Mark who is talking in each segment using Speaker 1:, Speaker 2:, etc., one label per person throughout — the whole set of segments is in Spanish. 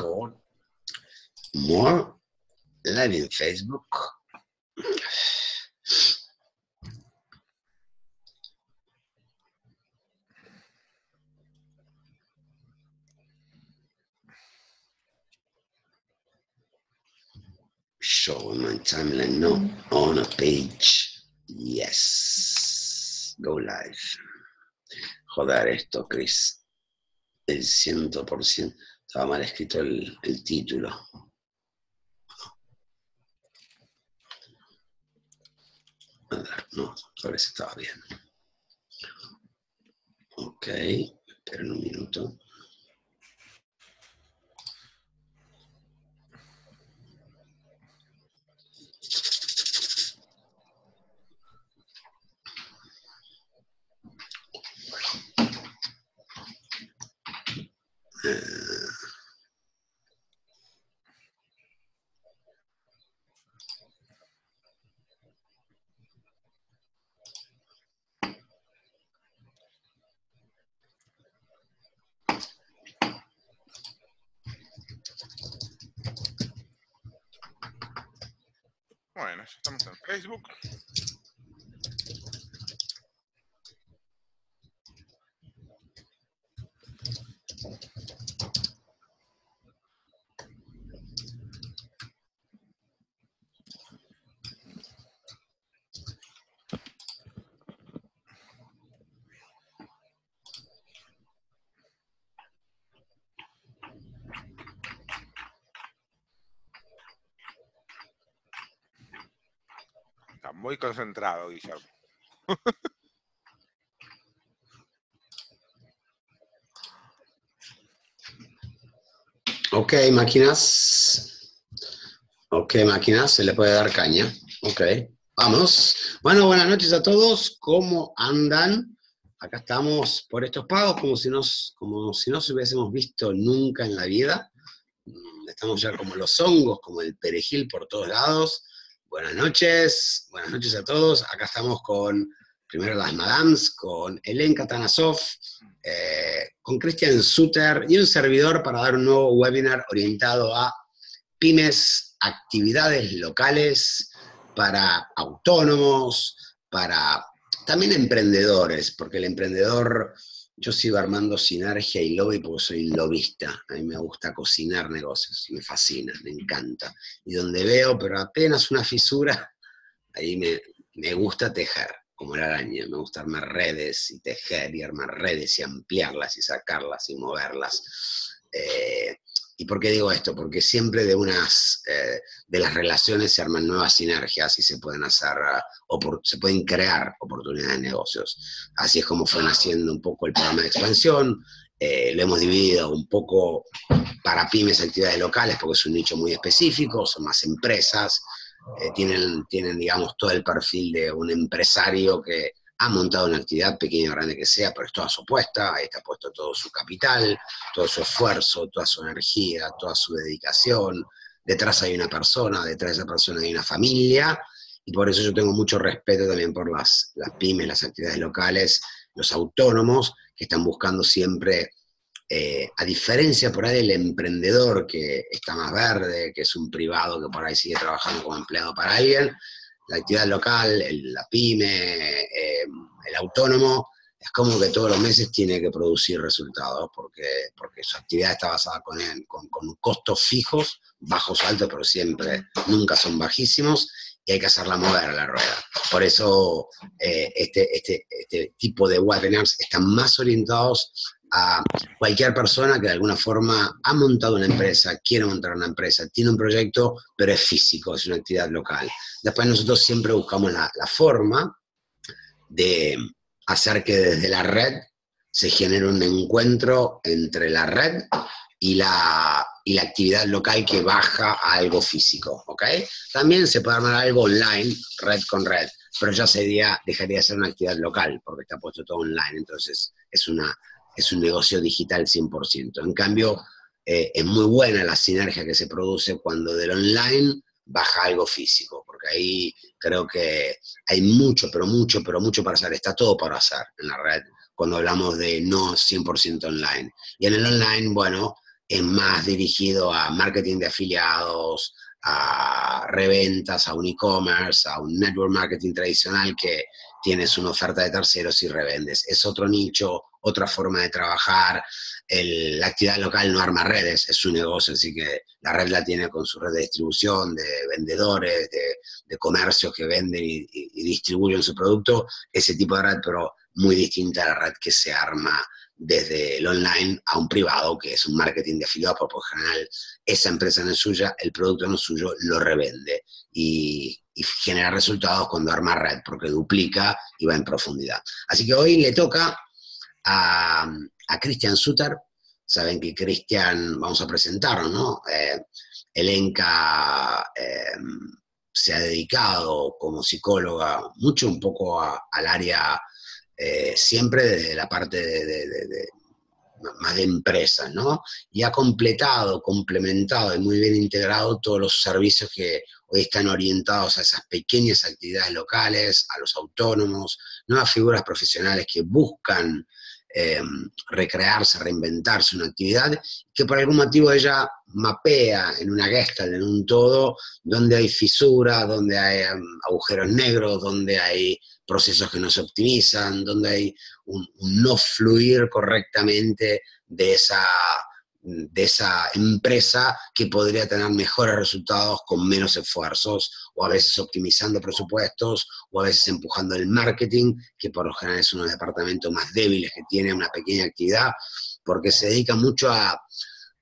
Speaker 1: con More Live en Facebook. Show my timeline, no, on a page. Yes. Go live. Joder esto, Chris. El ciento por ciento. Estaba mal escrito el, el título. A ver, no, ahora estaba bien. Ok, esperen un minuto. Eh,
Speaker 2: Bueno, ya estamos en Facebook. Está muy concentrado, Guillermo.
Speaker 1: Ok, máquinas. Ok, máquinas, se le puede dar caña. Ok, vamos. Bueno, buenas noches a todos. ¿Cómo andan? Acá estamos por estos pagos como si nos, como si no se hubiésemos visto nunca en la vida. Estamos ya como los hongos, como el perejil por todos lados. Buenas noches, buenas noches a todos. Acá estamos con, primero las madams, con Elenka Tanasov, eh, con Christian Suter y un servidor para dar un nuevo webinar orientado a pymes, actividades locales para autónomos, para también emprendedores, porque el emprendedor, yo sigo armando sinergia y lobby porque soy lobista, a mí me gusta cocinar negocios, me fascina, me encanta. Y donde veo, pero apenas una fisura, ahí me, me gusta tejer, como la araña, me gusta armar redes y tejer y armar redes y ampliarlas y sacarlas y moverlas. Eh, ¿Y por qué digo esto? Porque siempre de unas eh, de las relaciones se arman nuevas sinergias y se pueden hacer, ah, opor- se pueden crear oportunidades de negocios. Así es como fue naciendo un poco el programa de expansión. Eh, lo hemos dividido un poco para pymes, actividades locales, porque es un nicho muy específico, son más empresas, eh, tienen, tienen, digamos, todo el perfil de un empresario que ha montado una actividad, pequeña o grande que sea, pero es toda su apuesta, ahí está puesto todo su capital, todo su esfuerzo, toda su energía, toda su dedicación. Detrás hay una persona, detrás de esa persona hay una familia, y por eso yo tengo mucho respeto también por las, las pymes, las actividades locales, los autónomos, que están buscando siempre, eh, a diferencia por ahí del emprendedor que está más verde, que es un privado que por ahí sigue trabajando como empleado para alguien, la actividad local, la pyme, eh, el autónomo, es como que todos los meses tiene que producir resultados, porque, porque su actividad está basada con, con, con costos fijos, bajos o altos, pero siempre, nunca son bajísimos, y hay que hacerla mover a la rueda. Por eso eh, este, este, este tipo de webinars están más orientados a cualquier persona que de alguna forma ha montado una empresa, quiere montar una empresa, tiene un proyecto, pero es físico, es una actividad local. Después nosotros siempre buscamos la, la forma de hacer que desde la red se genere un encuentro entre la red y la, y la actividad local que baja a algo físico, ¿ok? También se puede armar algo online, red con red, pero ya sería, dejaría de ser una actividad local, porque está puesto todo online, entonces es, una, es un negocio digital 100%. En cambio, eh, es muy buena la sinergia que se produce cuando del online baja algo físico, porque ahí creo que hay mucho, pero mucho, pero mucho para hacer, está todo para hacer en la red, cuando hablamos de no 100% online. Y en el online, bueno, es más dirigido a marketing de afiliados, a reventas, a un e-commerce, a un network marketing tradicional que tienes una oferta de terceros y revendes. Es otro nicho, otra forma de trabajar. la actividad local no arma redes, es su negocio, así que la red la tiene con su red de distribución, de vendedores, de, comercios que venden y, y, distribuyen su producto, ese tipo de red, pero muy distinta a la red que se arma desde el online a un privado, que es un marketing de afiliados, por general esa empresa no es suya, el producto no es suyo, lo revende y, genera resultados cuando arma red, porque duplica y va en profundidad. Así que hoy le toca a, a Christian Suter, saben que Christian, vamos a presentarlo, ¿no? Eh, Elenca eh, se ha dedicado como psicóloga mucho un poco al área eh, siempre desde la parte de, más de empresas, ¿no? Y ha completado, complementado y muy bien integrado todos los servicios que hoy están orientados a esas pequeñas actividades locales, a los autónomos, nuevas figuras profesionales que buscan eh, recrearse, reinventarse una actividad, que por algún motivo ella mapea en una gestalt, en un todo, donde hay fisuras, donde hay um, agujeros negros, donde hay procesos que no se optimizan, donde hay un, no fluir correctamente de esa, de esa empresa que podría tener mejores resultados con menos esfuerzos, o a veces optimizando presupuestos, o a veces empujando el marketing, que por lo general es uno de los departamentos más débiles que tiene una pequeña actividad, porque se dedica mucho a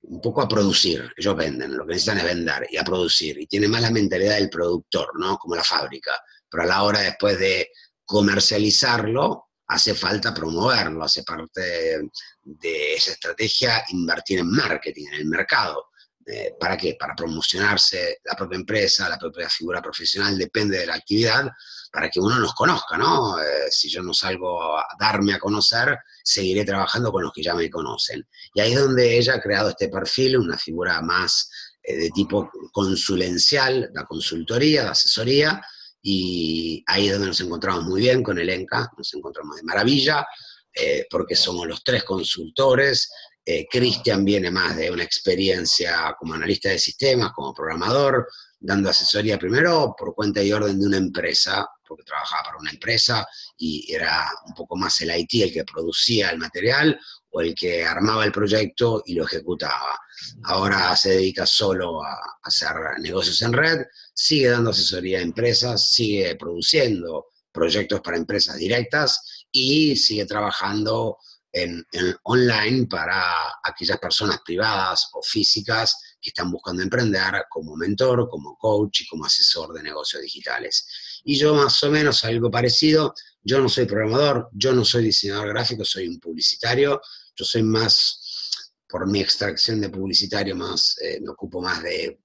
Speaker 1: un poco a producir. Ellos venden, lo que necesitan es vender y a producir. Y tiene más la mentalidad del productor, ¿no? Como la fábrica. Pero a la hora después de comercializarlo, hace falta promoverlo, hace parte de, esa estrategia invertir en marketing, en el mercado. Eh, ¿Para qué? Para promocionarse la propia empresa, la propia figura profesional, depende de la actividad, para que uno nos conozca, ¿no? Eh, si yo no salgo a darme a conocer, seguiré trabajando con los que ya me conocen. Y ahí es donde ella ha creado este perfil, una figura más eh, de tipo consulencial, la consultoría, la asesoría, y ahí es donde nos encontramos muy bien con el ENCA, nos encontramos de maravilla, eh, porque somos los tres consultores. Eh, Cristian viene más de una experiencia como analista de sistemas, como programador, dando asesoría primero por cuenta y orden de una empresa, porque trabajaba para una empresa y era un poco más el IT el que producía el material o el que armaba el proyecto y lo ejecutaba. Ahora se dedica solo a hacer negocios en red, sigue dando asesoría a empresas, sigue produciendo proyectos para empresas directas y sigue trabajando en, online para aquellas personas privadas o físicas que están buscando emprender como mentor, como coach y como asesor de negocios digitales. Y yo más o menos algo parecido, yo no soy programador, yo no soy diseñador gráfico, soy un publicitario, yo soy más, por mi extracción de publicitario, más, eh, me ocupo más de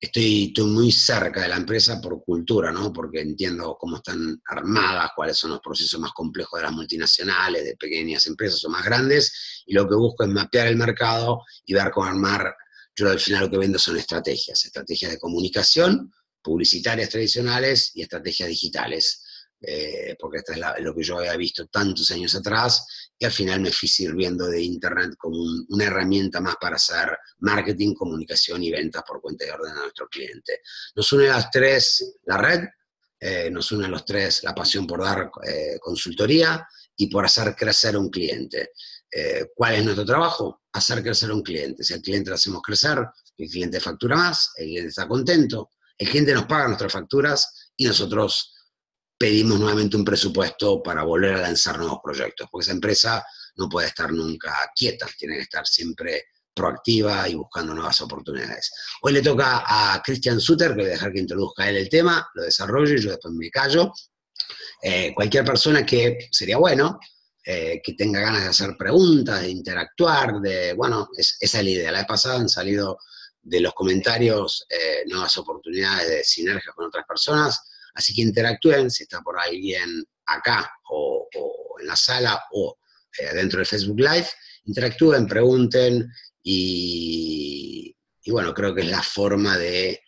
Speaker 1: estoy, muy cerca de la empresa por cultura, ¿no? Porque entiendo cómo están armadas, cuáles son los procesos más complejos de las multinacionales, de pequeñas empresas o más grandes, y lo que busco es mapear el mercado y ver cómo armar. Yo al final lo que vendo son estrategias, estrategias de comunicación, publicitarias tradicionales y estrategias digitales. Eh, porque esto es lo que yo había visto tantos años atrás, y al final me fui sirviendo de Internet como una herramienta más para hacer marketing, comunicación y ventas por cuenta de orden a nuestro cliente. Nos une a las tres la red, eh, nos une a los tres la pasión por dar eh, consultoría y por hacer crecer un cliente. ¿Cuál es nuestro trabajo? Hacer crecer un cliente. Si al cliente lo hacemos crecer, el cliente factura más, el cliente está contento, el cliente nos paga nuestras facturas y nosotros pedimos nuevamente un presupuesto para volver a lanzar nuevos proyectos, porque esa empresa no puede estar nunca quieta, tiene que estar siempre proactiva y buscando nuevas oportunidades. Hoy le toca a Christian Suter, que voy a dejar que introduzca él el tema, lo desarrollo y yo después me callo. Eh, cualquier persona que sería bueno, eh, que tenga ganas de hacer preguntas, de interactuar, de, bueno, esa es la idea. La vez pasada han salido de los comentarios eh, nuevas oportunidades de sinergia con otras personas Así que interactúen, si está por alguien acá o, en la sala o eh, dentro del Facebook Live, interactúen, pregunten y, bueno, creo que es la forma de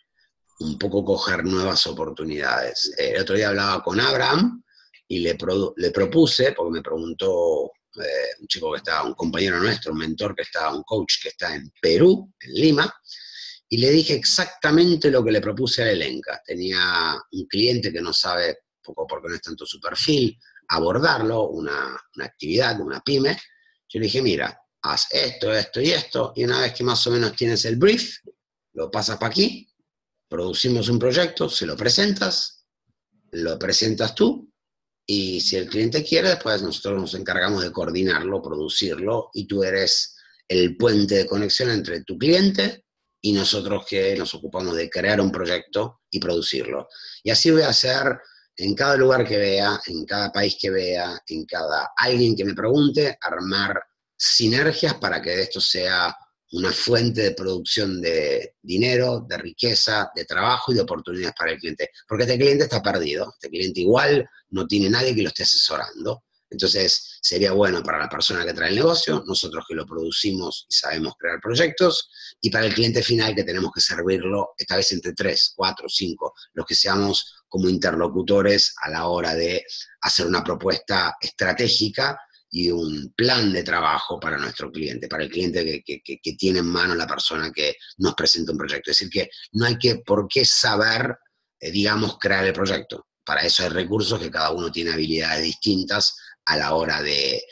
Speaker 1: un poco coger nuevas oportunidades. el otro día hablaba con Abraham y le, le propuse, porque me preguntó eh, un chico que está, un compañero nuestro, un mentor que está, un coach que está en Perú, en Lima, y le dije exactamente lo que le propuse a Elenca. Tenía un cliente que no sabe, poco porque no es tanto su perfil, abordarlo, una, una actividad, una pyme. Yo le dije, mira, haz esto, esto y esto, y una vez que más o menos tienes el brief, lo pasas para aquí, producimos un proyecto, se lo presentas, lo presentas tú, y si el cliente quiere, después nosotros nos encargamos de coordinarlo, producirlo, y tú eres el puente de conexión entre tu cliente y nosotros que nos ocupamos de crear un proyecto y producirlo. Y así voy a hacer en cada lugar que vea, en cada país que vea, en cada alguien que me pregunte, armar sinergias para que esto sea una fuente de producción de dinero, de riqueza, de trabajo y de oportunidades para el cliente. Porque este cliente está perdido, este cliente igual no tiene nadie que lo esté asesorando. Entonces, sería bueno para la persona que trae el negocio, nosotros que lo producimos y sabemos crear proyectos, y para el cliente final que tenemos que servirlo, esta vez entre tres, cuatro, cinco, los que seamos como interlocutores a la hora de hacer una propuesta estratégica y un plan de trabajo para nuestro cliente, para el cliente que, tiene en mano la persona que nos presenta un proyecto. Es decir, que no hay que por qué saber, eh, digamos, crear el proyecto. Para eso hay recursos que cada uno tiene habilidades distintas a la hora de,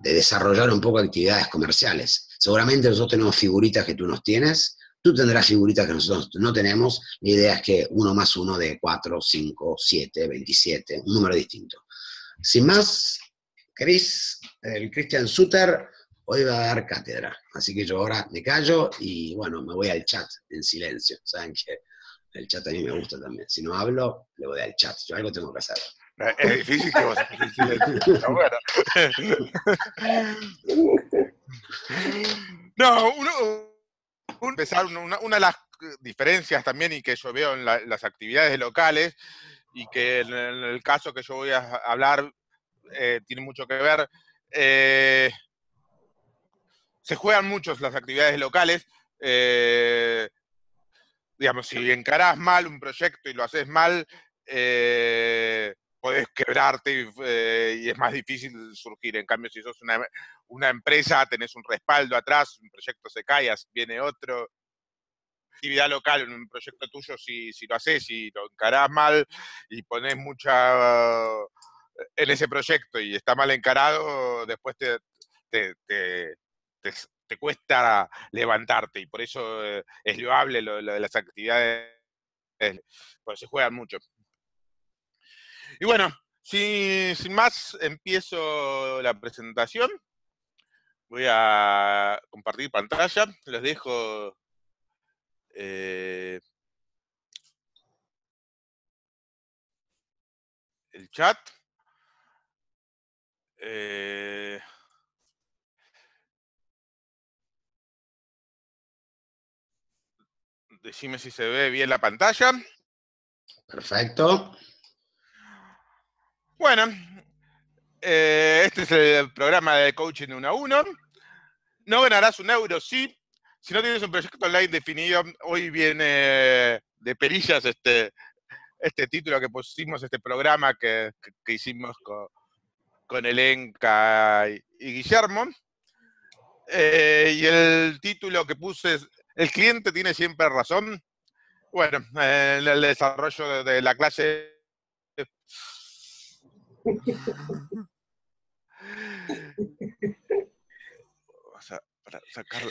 Speaker 1: desarrollar un poco actividades comerciales. Seguramente nosotros tenemos figuritas que tú nos tienes, tú tendrás figuritas que nosotros no tenemos, la idea es que uno más uno de 4, 5, 7, 27, un número distinto. Sin más, Chris, el Christian Suter, hoy va a dar cátedra, así que yo ahora me callo y bueno, me voy al chat en silencio, saben que el chat a mí me gusta también, si no hablo, le voy al chat, yo algo tengo que hacer.
Speaker 2: Es difícil que vos pero bueno. No, uno, empezar, una, una, de las diferencias también y que yo veo en las actividades locales y que en el, caso que yo voy a hablar eh, tiene mucho que ver, eh, se juegan muchos las actividades locales. Eh, digamos, si encarás mal un proyecto y lo haces mal, eh, podés quebrarte eh, y, es más difícil surgir. En cambio, si sos una, empresa, tenés un respaldo atrás, un proyecto se cae, viene otro. Actividad local un proyecto tuyo, si, si lo haces y lo encarás mal y pones mucha en ese proyecto y está mal encarado, después te, te, te, te cuesta levantarte y por eso eh, es loable lo, lo de las actividades, porque se juegan mucho. Y bueno, sin, más, empiezo la presentación. Voy a compartir pantalla. Les dejo eh, el chat. Eh, decime si se ve bien la pantalla.
Speaker 1: Perfecto.
Speaker 2: Bueno, eh, este es el programa de coaching uno a uno. No ganarás un euro, sí. Si no tienes un proyecto online definido, hoy viene de perillas este, este título que pusimos, este programa que, hicimos con, con Elenca y, Guillermo. Eh, y el título que puse es El cliente tiene siempre razón. Bueno, en el desarrollo de la clase Vamos a sacar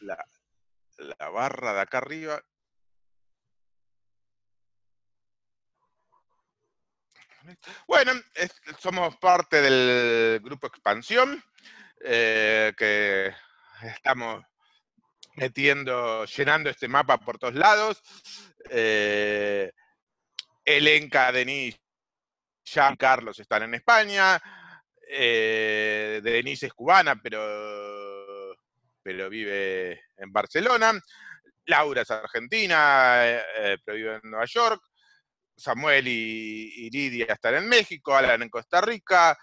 Speaker 2: la, barra de acá arriba. Bueno, somos parte del grupo Expansión, eh, que estamos metiendo, llenando este mapa por todos lados. Eh, Elenca, Denis Jean Carlos están en España, eh, Denise es cubana, pero, pero vive en Barcelona, Laura es argentina, eh, eh, pero vive en Nueva York, Samuel y, Lidia están en México, Alan en Costa Rica,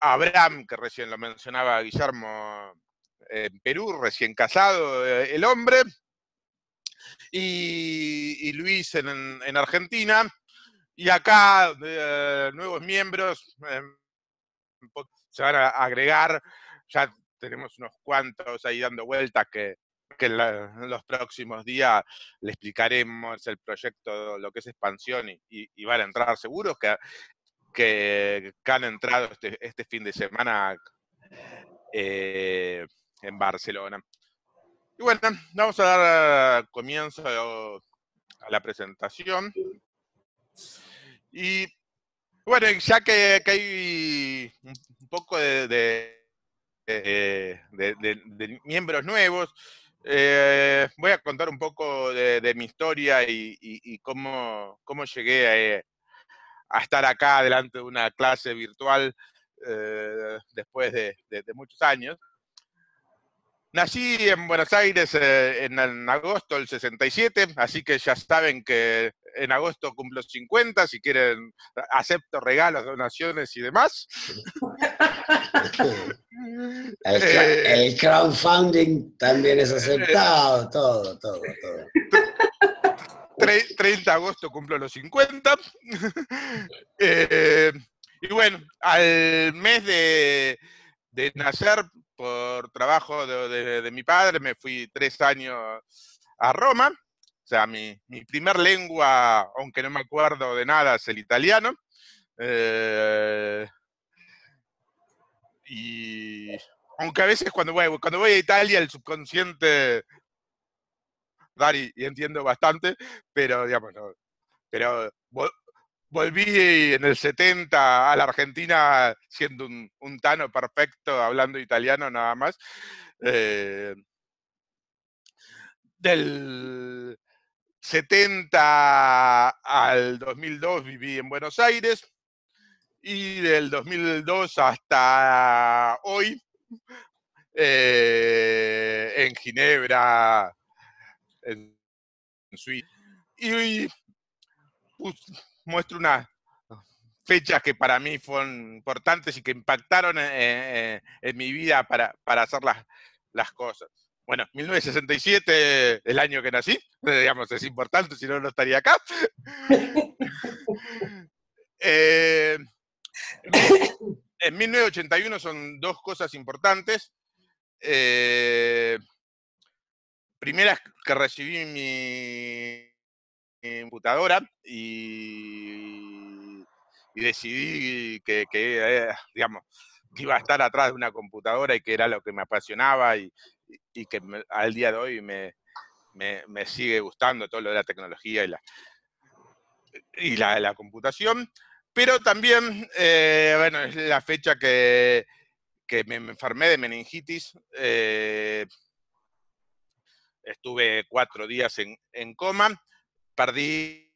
Speaker 2: Abraham, que recién lo mencionaba Guillermo, en Perú, recién casado el hombre, y, Luis en Argentina, y acá, eh, nuevos miembros, em, se van a agregar, ya tenemos unos cuantos ahí dando vueltas que, en, los próximos días le explicaremos el proyecto, lo que es expansión y, van a entrar seguros que, que, han entrado este, este, fin de semana eh, en Barcelona. Y bueno, vamos a dar comienzo a la presentación. Y bueno, ya que, hay un poco de, miembros nuevos, eh, voy a contar un poco de, mi historia y, cómo, cómo, llegué a, estar acá delante de una clase virtual eh, después de, muchos años. Nací en Buenos Aires eh, en, agosto del 67, así que ya saben que en agosto cumplo 50, si quieren acepto regalos, donaciones y demás.
Speaker 1: Eh, el, crowdfunding también es aceptado, todo, todo, todo.
Speaker 2: 30 de agosto cumplo los 50. Eh, y bueno, al mes de, de nacer por trabajo de, mi padre, me fui tres años a Roma. O sea, mi, mi primer lengua, aunque no me acuerdo de nada, es el italiano. Eh, y aunque a veces cuando voy, cuando voy a Italia el subconsciente Dari, y entiendo bastante, pero digamos, pero volví en el 70 a la Argentina siendo un, tano perfecto, hablando italiano nada más. Eh, del 70 al 2002 viví en Buenos Aires y del 2002 hasta hoy eh, en Ginebra, en Suiza. Y, muestro unas fechas que para mí fueron importantes y que impactaron en, mi vida para, hacer las, cosas. Bueno, 1967, el año que nací, digamos, es importante, si no, no estaría acá. Eh, en 1981 son dos cosas importantes. Eh, primera que recibí mi computadora y, decidí que, eh, que iba a estar atrás de una computadora y que era lo que me apasionaba y, que al día de hoy me, sigue gustando todo lo de la tecnología y la, y la, computación. Pero también, eh, bueno, es la fecha que, me, enfermé de meningitis. Eh, estuve cuatro días en coma perdí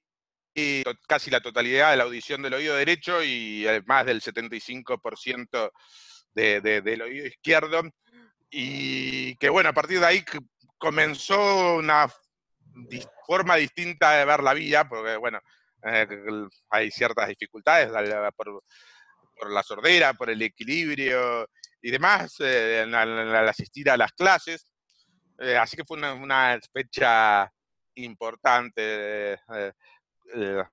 Speaker 2: casi la totalidad de la audición del oído derecho y eh, más del 75% del oído izquierdo. Y que bueno, a partir de ahí comenzó una forma distinta de ver la vida, porque bueno, eh, hay ciertas dificultades por, la sordera, por el equilibrio y demás, eh, al, asistir a las clases. así que fue una fecha importante. Eh, eh,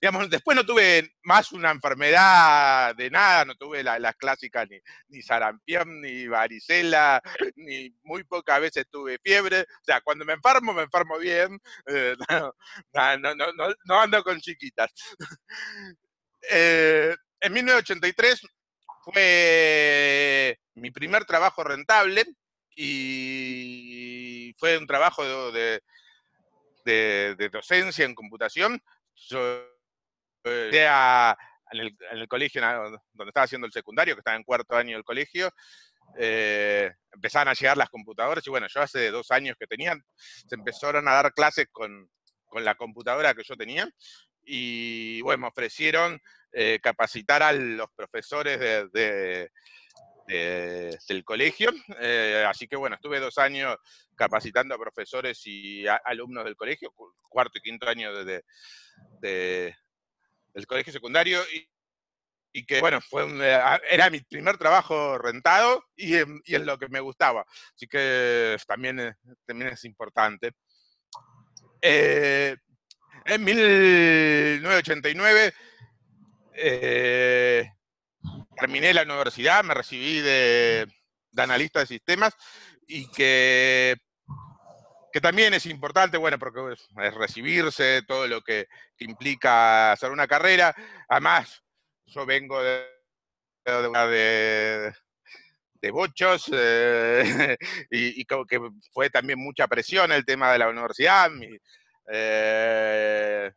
Speaker 2: digamos, después no tuve más una enfermedad de nada, no tuve las clásicas ni, ni sarampión, ni varicela, ni muy pocas veces tuve fiebre. O sea, cuando me enfermo, me enfermo bien. Eh, no, no, no, no, ando con chiquitas. en 1983 fue mi primer trabajo rentable y fue un trabajo de, docencia en computación. Yo eh, en el, colegio donde estaba haciendo el secundario, que estaba en cuarto año del colegio, eh, empezaban a llegar las computadoras y bueno, yo hace dos años que tenían, se empezaron a dar clases con, la computadora que yo tenía y bueno, me ofrecieron eh, capacitar a los profesores de, del colegio. Eh, así que bueno, estuve dos años capacitando a profesores y alumnos del colegio, cuarto y quinto año de, del colegio secundario. Y, que bueno, fue eh, era mi primer trabajo rentado y y lo que me gustaba. Así que también, también es importante. Eh, en 1989 terminé la universidad, me recibí de, analista de sistemas y que, que también es importante, bueno, porque es recibirse, todo lo que, implica hacer una carrera. Además, yo vengo de, de, de bochos eh, y, que fue también mucha presión el tema de la universidad.
Speaker 1: Eh...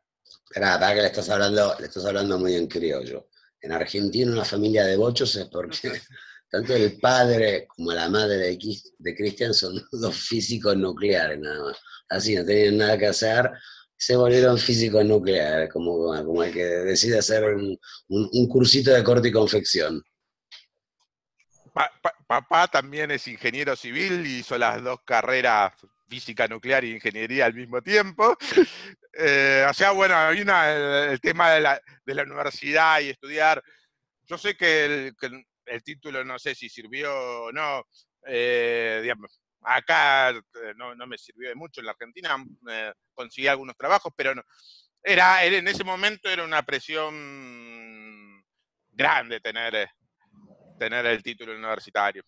Speaker 1: Espera, que le estás hablando, le estás hablando muy en criollo en Argentina una familia de bochos es porque tanto el padre como la madre de, Cristian son dos físicos nucleares nada más. Así, no tenían nada que hacer, se volvieron físicos nucleares, como, como el que decide hacer un, un, cursito de corte y confección.
Speaker 2: papá también es ingeniero civil y hizo las dos carreras física nuclear e ingeniería al mismo tiempo. Eh, o sea, bueno, hay el, tema de la, de la, universidad y estudiar. Yo sé que el, el, título no sé si sirvió o no. Eh, digamos, acá eh, no, no, me sirvió de mucho. En la Argentina conseguí algunos trabajos, pero no, era, en ese momento era una presión grande tener, tener el título universitario.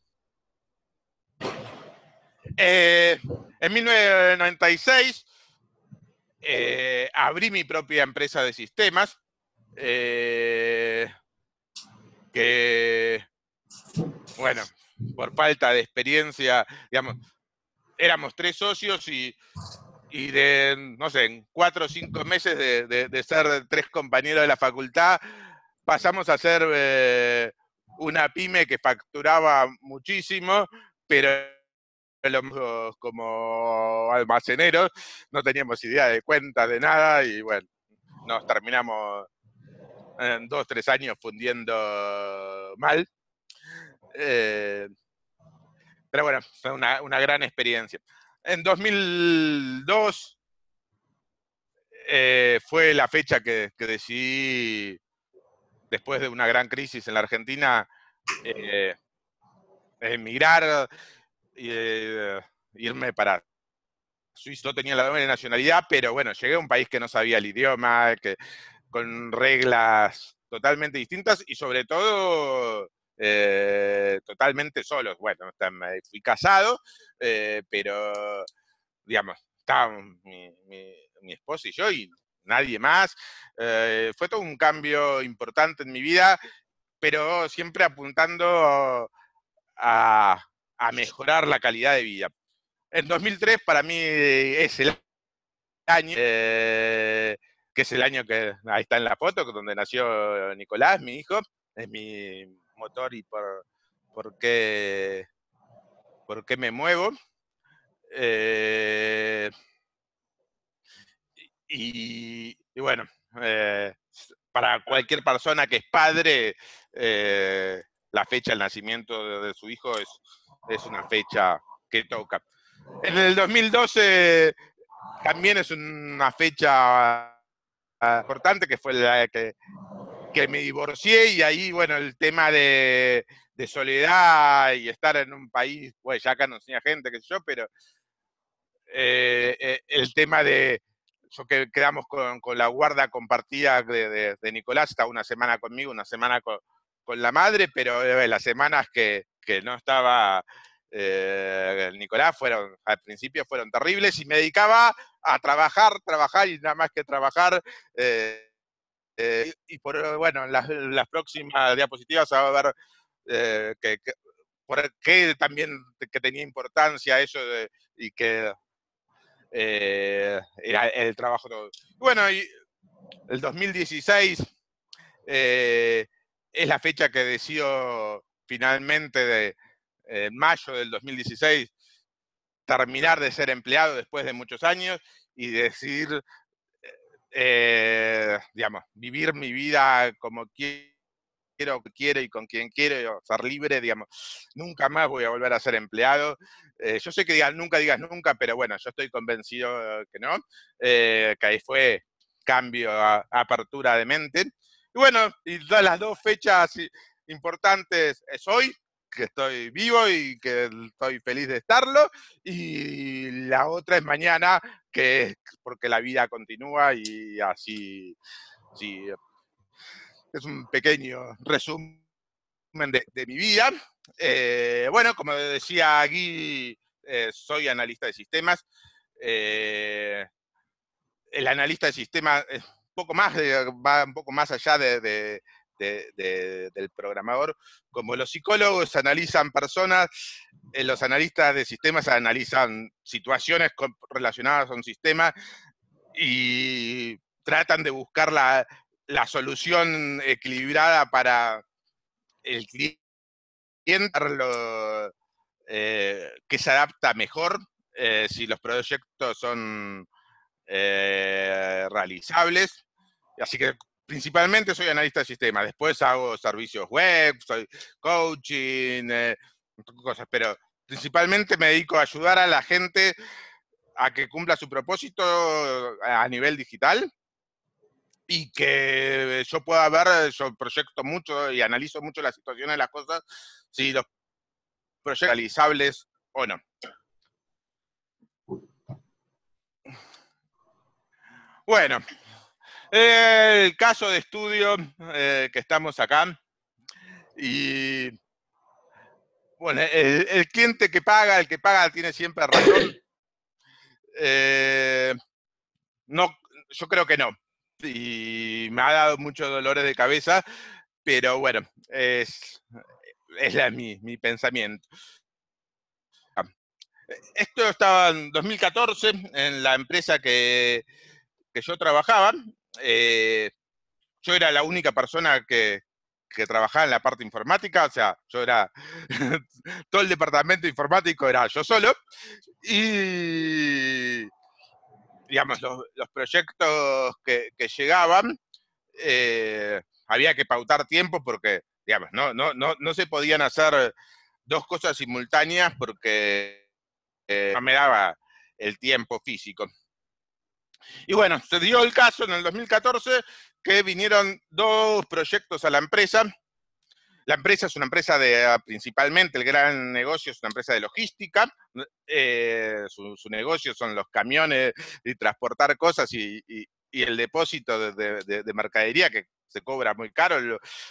Speaker 2: Eh, en 1996 eh, abrí mi propia empresa de sistemas, eh, que, bueno, por falta de experiencia, digamos, éramos tres socios y, de, no sé, en cuatro o cinco meses de, ser tres compañeros de la facultad, pasamos a ser una pyme que facturaba muchísimo, pero como almaceneros, no teníamos idea de cuentas, de nada, y bueno, nos terminamos en dos, tres años fundiendo mal. Eh, pero bueno, fue una, gran experiencia. En 2002 eh, fue la fecha que, decidí, después de una gran crisis en la Argentina, eh, emigrar eh, irme para Suiza. No tenía la doble nacionalidad, pero bueno, llegué a un país que no sabía el idioma, que, con reglas totalmente distintas y sobre todo eh, totalmente solos. Bueno, fui casado, eh, pero digamos, estaba mi, mi, esposa y yo y nadie más. fue todo un cambio importante en mi vida, pero siempre apuntando a, a mejorar la calidad de vida. En 2003 para mí es el año, eh, que es el año que ahí está en la foto, donde nació Nicolás, mi hijo, es mi motor y por, por, qué, por qué me muevo. Eh, y, bueno, eh, para cualquier persona que es padre, la fecha del nacimiento de su hijo es es una fecha que toca. En el 2012 también es una fecha ah, importante, que fue la que, que me divorcié y ahí, bueno, el tema de, soledad y estar en un país, pues ya acá no tenía gente, qué sé yo, pero eh, eh, el tema de, yo que quedamos con, la guarda compartida de, Nicolás, está una semana conmigo, una semana con, la madre, pero eh, las semanas que, que no estaba eh, Nicolás fueron, al principio fueron terribles y me dedicaba a trabajar, trabajar y nada más que trabajar. Eh, y por, bueno, en las, próximas diapositivas va a ver que, por qué también que tenía importancia eso y que era el trabajo todo. Bueno, y el 2016 es la fecha que decido finalmente de, en mayo del 2016 terminar de ser empleado después de muchos años y decidir, eh, digamos, vivir mi vida como quiero, quiero y con quien quiero, ser libre, digamos, nunca más voy a volver a ser empleado. Eh, yo sé que digas, nunca digas nunca, pero bueno, yo estoy convencido que no, eh, que ahí fue cambio, a, apertura de mente. Y bueno, y las dos fechas importantes es hoy, que estoy vivo y que estoy feliz de estarlo. Y la otra es mañana, que es porque la vida continúa y así, sí, es un pequeño resumen de, mi vida. Eh, bueno, como decía Gui, eh, soy analista de sistemas. Eh, el analista de sistemas poco más, va un poco más allá de, del programador. Como los psicólogos analizan personas, los analistas de sistemas analizan situaciones relacionadas a un sistema y tratan de buscar la, la solución equilibrada para el cliente eh, que se adapta mejor eh, si los proyectos son eh, realizables. Así que principalmente soy analista de sistemas. Después hago servicios web, soy coaching, cosas, pero principalmente me dedico a ayudar a la gente a que cumpla su propósito a nivel digital y que yo pueda ver, yo proyecto mucho y analizo mucho la situación de las cosas, si los proyectos realizables o no. Bueno, el caso de estudio eh, que estamos acá, y bueno, el, cliente que paga, el que paga tiene siempre razón. Eh, no, yo creo que no y me ha dado muchos dolores de cabeza, pero bueno, es, es mi, mi pensamiento. Esto estaba en 2014 en la empresa que, que yo trabajaba. Eh, yo era la única persona que, que trabajaba en la parte informática, o sea, yo era, todo el departamento informático era yo solo, y digamos, los, proyectos que, llegaban, eh, había que pautar tiempo porque, digamos, no, no, no, no se podían hacer dos cosas simultáneas porque eh, no me daba el tiempo físico. Y bueno, se dio el caso en el 2014 que vinieron dos proyectos a la empresa la empresa es una empresa de, ah, principalmente el gran negocio es una empresa de logística, eh, su, negocio son los camiones y transportar cosas y, el depósito de, mercadería, que se cobra muy caro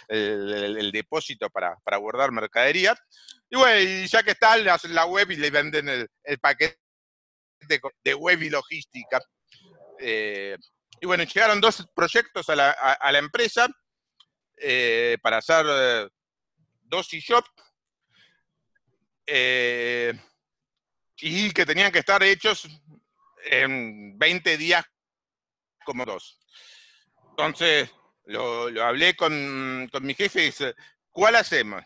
Speaker 2: el, depósito para, guardar mercadería. Y bueno, ya que está, le hacen la web y le venden el, paquete de, web y logística. Eh, y bueno, llegaron dos proyectos a la, empresa eh, para hacer Dosi Shop, eh, y que tenían que estar hechos en 20 días como dos. Entonces, lo, hablé con, mi jefe y dice, ¿cuál hacemos?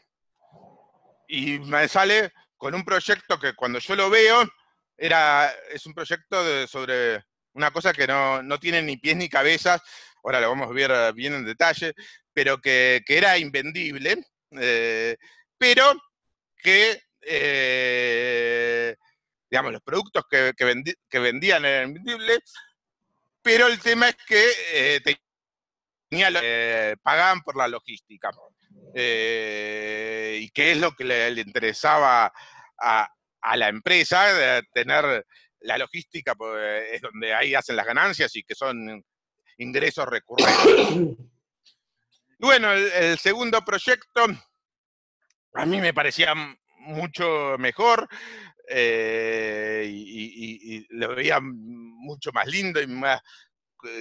Speaker 2: Y me sale con un proyecto que cuando yo lo veo, era, es un proyecto sobre una cosa que no, tiene ni pies ni cabezas, ahora lo vamos a ver bien en detalle, pero que, que era invendible, eh, pero que, eh, digamos, los productos que, que, vendían eran vendibles, pero el tema es que eh, pagaban por la logística. y qué es lo que le, interesaba a, a, la empresa, tener la logística, pues, es donde ahí hacen las ganancias y que son ingresos recurrentes. Bueno, el, segundo proyecto a mí me parecía mucho mejor eh, y, lo veía mucho más lindo y, más,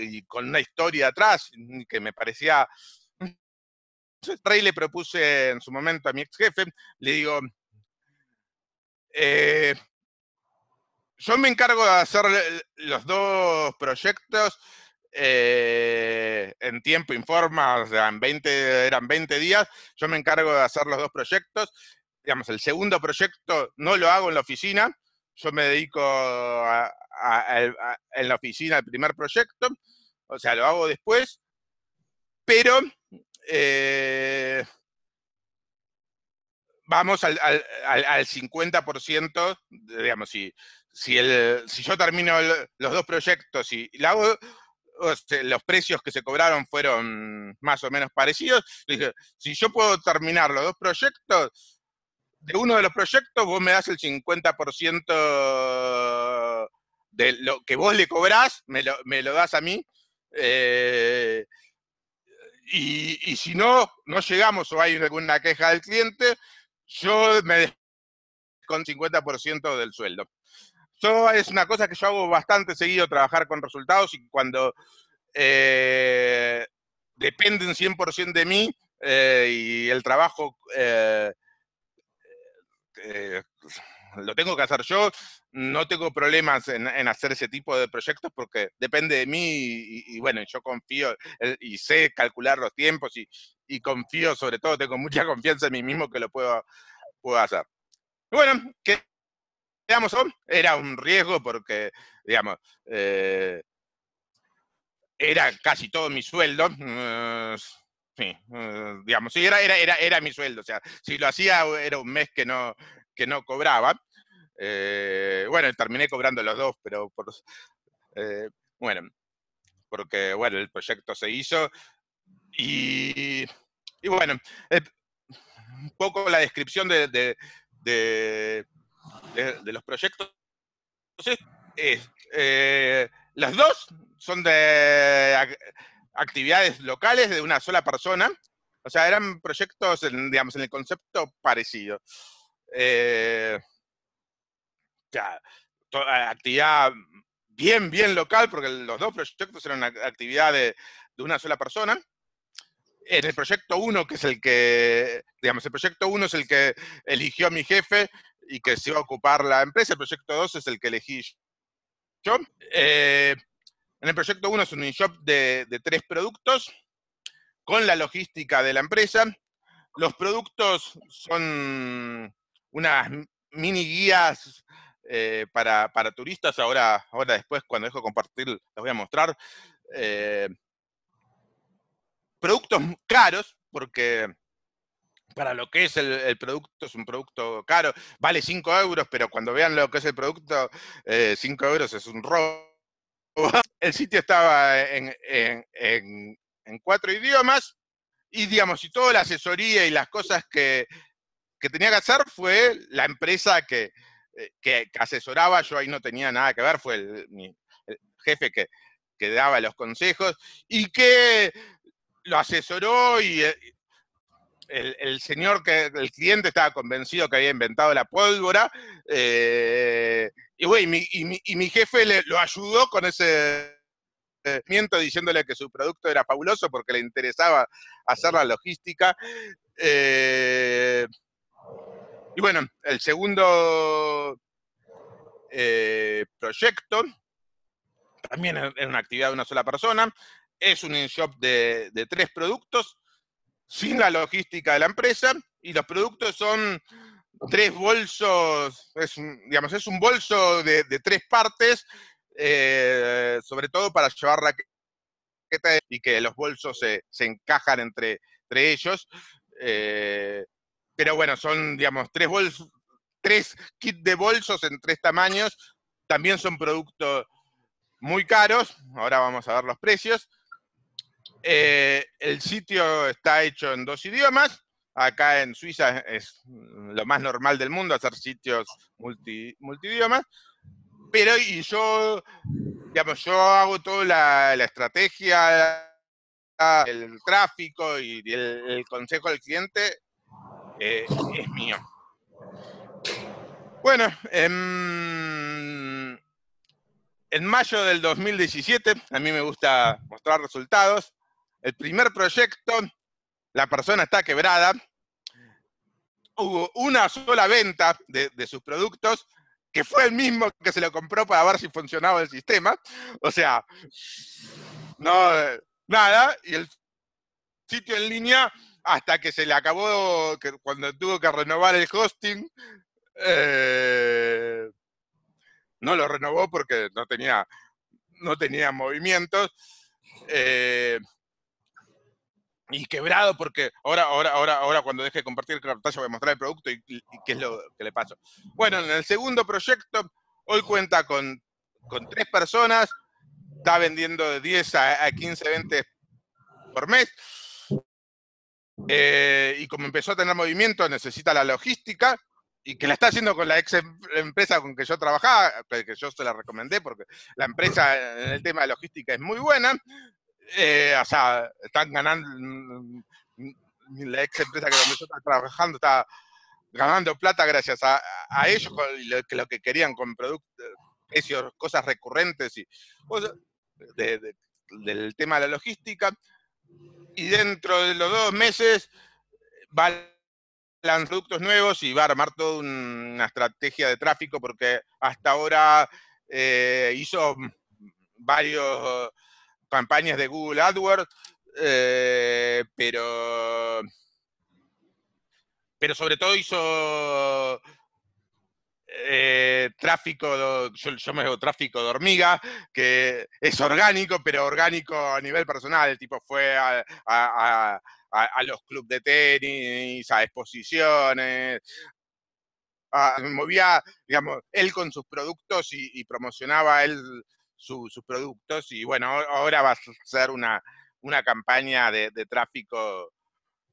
Speaker 2: y con una historia atrás que me parecía... Entonces, le propuse en su momento a mi ex jefe, le digo, eh, yo me encargo de hacer los dos proyectos eh, en tiempo informa, o sea, en 20, eran 20 días, yo me encargo de hacer los dos proyectos. Digamos, el segundo proyecto no lo hago en la oficina, yo me dedico en la oficina al primer proyecto, o sea, lo hago después, pero eh, vamos al, al, 50%, digamos, si, si, el, si yo termino los dos proyectos y, y lo los precios que se cobraron fueron más o menos parecidos. Dije, si yo puedo terminar los dos proyectos, de uno de los proyectos vos me das el 50% de lo que vos le cobrás, me lo, das a mí. Eh, y, si no, no llegamos o hay alguna queja del cliente, yo me con 50% del sueldo. Eso es una cosa que yo hago bastante seguido, trabajar con resultados y cuando eh, dependen 100% de mí eh, y el trabajo eh, lo tengo que hacer yo, no tengo problemas en, hacer ese tipo de proyectos porque depende de mí y, bueno, yo confío y sé calcular los tiempos y, confío, sobre todo, tengo mucha confianza en mí mismo que lo puedo, puedo hacer. Bueno, ¿qué era un riesgo porque, digamos, eh, era casi todo mi sueldo. Sí, mm, digamos, sí, era, era, era, era mi sueldo. O sea, si lo hacía era un mes que no, que no cobraba. Eh, bueno, terminé cobrando los dos, pero eh, bueno, porque bueno, el proyecto se hizo y, y bueno, un poco la descripción de, de, los proyectos eh, las dos son de actividades locales de una sola persona, o sea, eran proyectos, en, digamos, en el concepto parecido. Eh, actividad bien, bien local, porque los dos proyectos eran una actividad de, de una sola persona. En el proyecto 1, que es el que, digamos, el proyecto 1 es el que eligió mi jefe y que se iba a ocupar la empresa. El proyecto 2 es el que elegí yo. Eh, en el proyecto 1 es un shop de, tres productos con la logística de la empresa. Los productos son unas mini guías eh, para, turistas. Ahora, ahora después, cuando dejo de compartir, les voy a mostrar. Eh, productos caros, porque para lo que es el, producto, es un producto caro, vale 5 euros, pero cuando vean lo que es el producto, 5 eh, euros es un robo. El sitio estaba en, cuatro idiomas y, digamos, y toda la asesoría y las cosas que, tenía que hacer fue la empresa eh, que, asesoraba, yo ahí no tenía nada que ver, fue el, jefe que, que daba los consejos y que lo asesoró y, eh, el, señor, que el cliente estaba convencido que había inventado la pólvora, eh, y, y, mi, jefe le, lo ayudó con ese miento diciéndole que su producto era fabuloso porque le interesaba hacer la logística. Eh, y bueno, el segundo eh, proyecto, también es una actividad de una sola persona, es un in-shop de, tres productos sin la logística de la empresa y los productos son tres bolsos, es digamos, es un bolso de, tres partes, eh, sobre todo para llevar raqueta y que los bolsos se, encajan entre, entre ellos. Eh, pero bueno, son, digamos, tres bolsos, tres kits de bolsos en tres tamaños. También son productos muy caros. Ahora vamos a ver los precios. Eh, el sitio está hecho en dos idiomas. Acá en Suiza es lo más normal del mundo hacer sitios multi, multidiomas. Pero yo, digamos, yo hago toda la, estrategia, el tráfico y el, consejo del cliente eh, es mío. Bueno, en, en mayo del 2017, a mí me gusta mostrar resultados. El primer proyecto, la persona está quebrada, hubo una sola venta de, sus productos, que fue el mismo que se lo compró para ver si funcionaba el sistema. O sea, no, nada, y el sitio en línea, hasta que se le acabó, que cuando tuvo que renovar el hosting, eh, no lo renovó porque no tenía, no tenía movimientos. Eh, y quebrado porque ahora, ahora, ahora, ahora cuando deje de compartir el pantalla voy a mostrar el producto y, qué es lo que le pasó. Bueno, en el segundo proyecto, hoy cuenta con, tres personas, está vendiendo de 10 a, 15 20 por mes. Eh, y como empezó a tener movimiento, necesita la logística y que la está haciendo con la ex em, empresa con que yo trabajaba, que yo se la recomendé porque la empresa en el tema de logística es muy buena. Eh, o sea, están ganando, mm, mm, la ex empresa que donde yo estaba trabajando está ganando plata gracias a, ellos, lo, lo, que querían con productos, precios, cosas recurrentes y del tema de la logística. Y dentro de los dos meses va a lanzar productos nuevos y va a armar toda una estrategia de tráfico porque hasta ahora eh, hizo varios campañas de Google AdWords, eh, pero, pero sobre todo hizo eh, tráfico, yo, yo, me digo tráfico de hormiga, que es orgánico, pero orgánico a nivel personal. Tipo fue a, los clubes de tenis, a exposiciones, movía, digamos, él con sus productos y, promocionaba él sus productos y bueno, ahora va a ser una, una campaña de, tráfico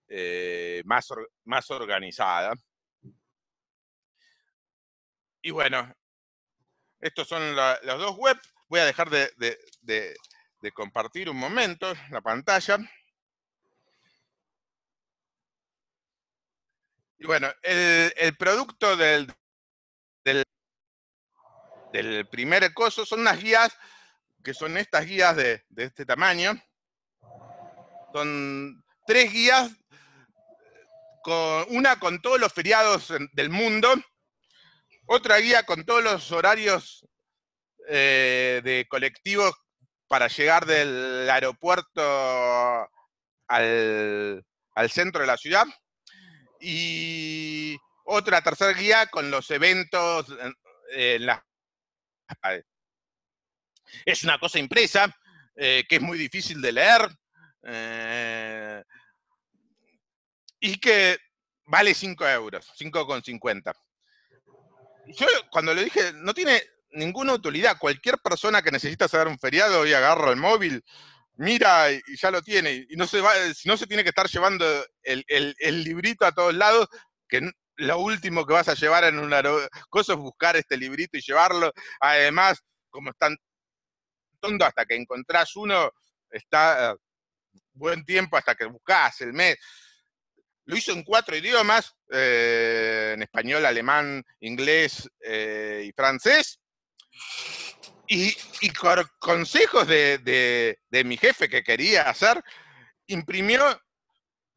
Speaker 2: eh, más, más organizada. Y bueno, estos son los dos webs. Voy a dejar de, compartir un momento la pantalla. Y bueno, el, producto del, del, primer coso son unas guías, que son estas guías de, este tamaño. Son tres guías, con, una con todos los feriados del mundo, otra guía con todos los horarios eh, de colectivos para llegar del aeropuerto al, centro de la ciudad. Y otra tercera guía con los eventos en, la... Es una cosa impresa, eh, que es muy difícil de leer. Eh, y que vale 5 euros, 5,50 yo cuando le dije, no tiene ninguna utilidad. Cualquier persona que necesita saber un feriado y agarra el móvil, mira y, ya lo tiene. Y no se va, no se tiene que estar llevando el, librito a todos lados, lo último que vas a llevar en una cosa es buscar este librito y llevarlo. Además, como están tonto hasta que encontrás uno, está eh, buen tiempo hasta que buscas el mes. Lo hizo en cuatro idiomas, eh, en español, alemán, inglés eh, y francés. Y, con consejos de, mi jefe que quería hacer, imprimió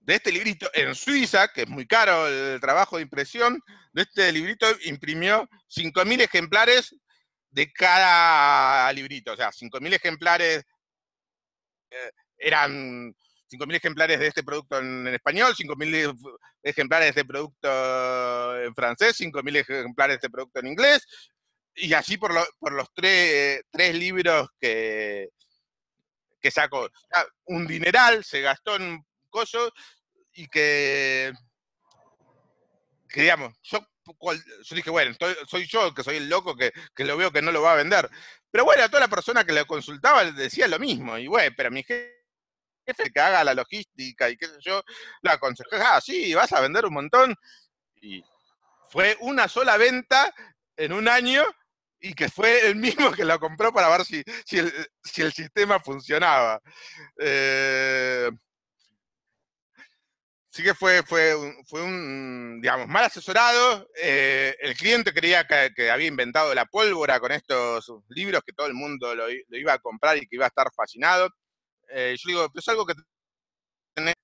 Speaker 2: de este librito en Suiza, que es muy caro el trabajo de impresión, de este librito imprimió 5.000 ejemplares de cada librito. O sea, 5.000 ejemplares eh, eran 5.000 ejemplares de este producto en, español, 5.000 ejemplares de este producto en francés, 5.000 ejemplares de este producto en inglés, y así por, los tres, libros que, que sacó. Un dineral se gastó en coso y que, digamos, yo, dije, bueno, soy yo que soy el loco que, que, lo veo que no lo va a vender. Pero bueno, a toda la persona que lo consultaba decía lo mismo. Y bueno, pero mi jefe que haga la logística y qué sé yo, le aconsejé, ah, sí, vas a vender un montón. Y fue una sola venta en un año y que fue el mismo que lo compró para ver si, si, el, sistema funcionaba. Eh, sí que fue, fue, fue un, digamos, mal asesorado. Eh, el cliente creía que, había inventado la pólvora con estos libros, que todo el mundo lo, iba a comprar y que iba a estar fascinado. Eh, yo digo, pero es algo que tiene,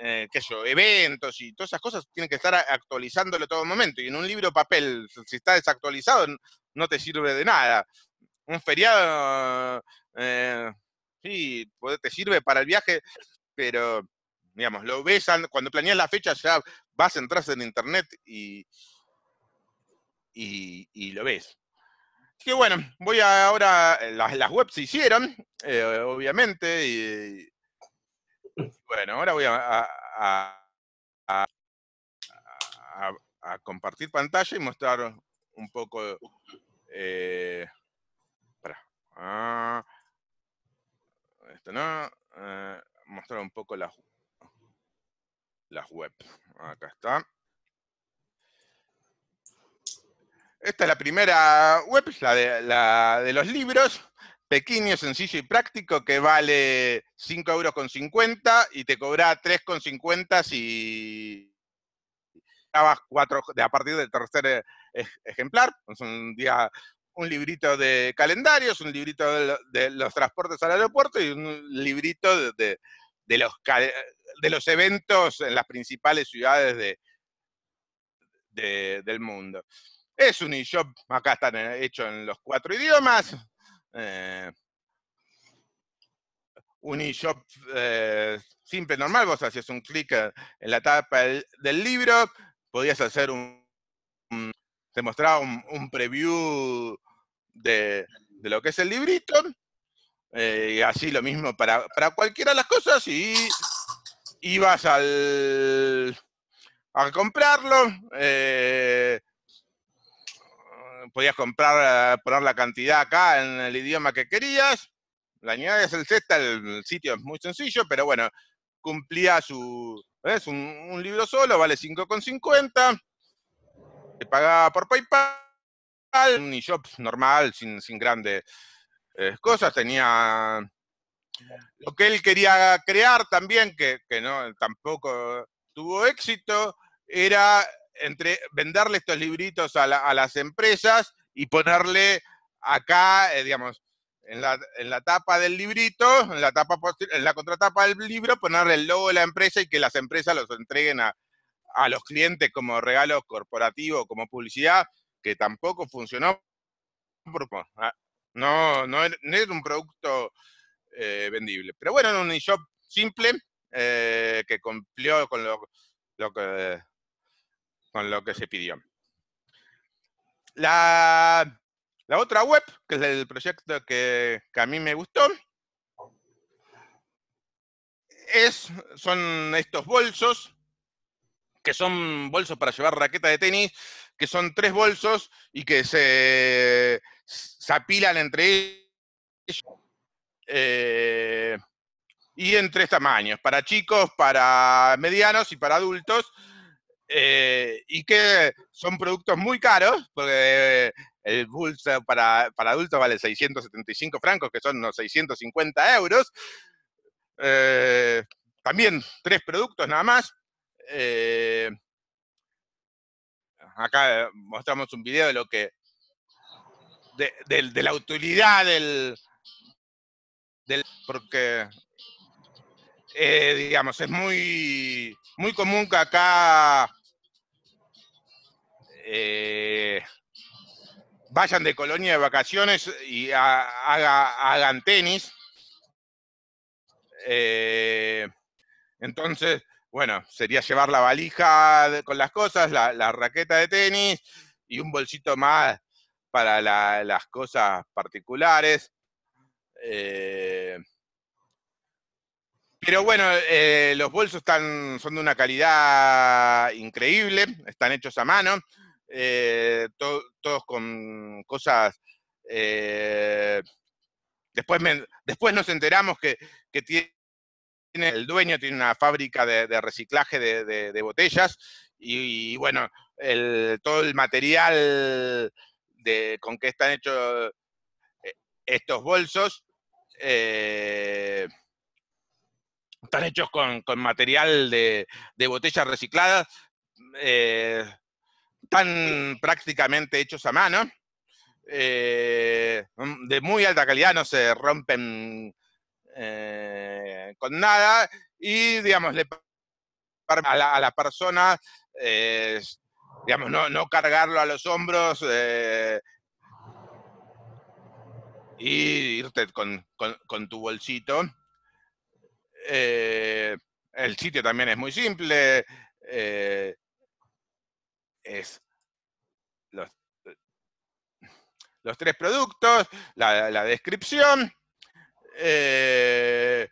Speaker 2: eh, qué sé yo, eventos y todas esas cosas tienen que estar actualizándolo todo el momento. Y en un libro papel, si está desactualizado, no te sirve de nada. Un feriado, eh, sí, te sirve para el viaje, pero, digamos, lo ves cuando planeas la fecha, ya vas a entrar en internet y, y lo ves. Que bueno, voy a ahora, eh, las, webs se hicieron, eh, obviamente, y, bueno, ahora voy a, a, compartir pantalla y mostrar un poco, eh, para, ah, esto no, mostrar un poco las, las webs, acá está. Esta es la primera web, la de, la de los libros, pequeño, sencillo y práctico que vale 5 euros con 50 y te cobra 3,50 si grabas cuatro de a partir del tercer eh, ejemplar. Es un día un librito de calendarios, un librito de, los transportes al aeropuerto y un librito de, los, de los eventos en las principales ciudades de, del mundo. Es un eShop, acá están eh, hecho en los cuatro idiomas. Eh, un eShop eh, simple, normal, vos hacías un clic en la tapa del, libro, podías hacer un, te mostraba un, preview de, lo que es el librito, y así lo mismo para, cualquiera de las cosas, y ibas al, a comprarlo, podías comprar, poner la cantidad acá en el idioma que querías, la añades el cesta, el sitio es muy sencillo, pero bueno, cumplía su, es un, libro solo, vale 5,50, se pagaba por PayPal, un eShop normal, sin, sin grandes eh, cosas, tenía lo que él quería crear también, que, que no tampoco tuvo éxito, era entre venderle estos libritos a, las empresas y ponerle acá, eh, digamos, en la, en la, tapa del librito, en la, tapa en la contratapa del libro, ponerle el logo de la empresa y que las empresas los entreguen a, los clientes como regalo corporativo, como publicidad, que tampoco funcionó. Ah, no, no, es un producto eh, vendible. Pero bueno, era un eShop simple eh, que cumplió con lo, que con lo que se pidió. La, otra web, que es el proyecto que, a mí me gustó, es, son estos bolsos, que son bolsos para llevar raqueta de tenis, que son tres bolsos y que se, se apilan entre ellos. Eh, y en tres tamaños, para chicos, para medianos y para adultos. Eh, y que son productos muy caros, porque el bolso para, adultos vale 675 francos, que son unos 650 euros. Eh, también tres productos nada más. Acá mostramos un video de lo que de, la utilidad del, porque digamos es muy muy común que acá eh, vayan de colonia de vacaciones y hagan tenis. Eh, entonces, bueno, sería llevar la valija con las cosas, la, raqueta de tenis y un bolsito más para las cosas particulares. Eh, pero bueno, eh, los bolsos están, son de una calidad increíble, están hechos a mano, eh, todos con cosas... Después, después nos enteramos que, tiene, el dueño tiene una fábrica de, reciclaje de, botellas y, bueno, todo el material con que están hechos estos bolsos están hechos con, material de, botellas recicladas, eh, están prácticamente hechos a mano, eh, de muy alta calidad, no se rompen eh, con nada, y digamos, le a la, a la persona, digamos, no, cargarlo a los hombros y irte con, con tu bolsito. Eh, el sitio también es muy simple. Eh, es los, tres productos, la, descripción. Eh,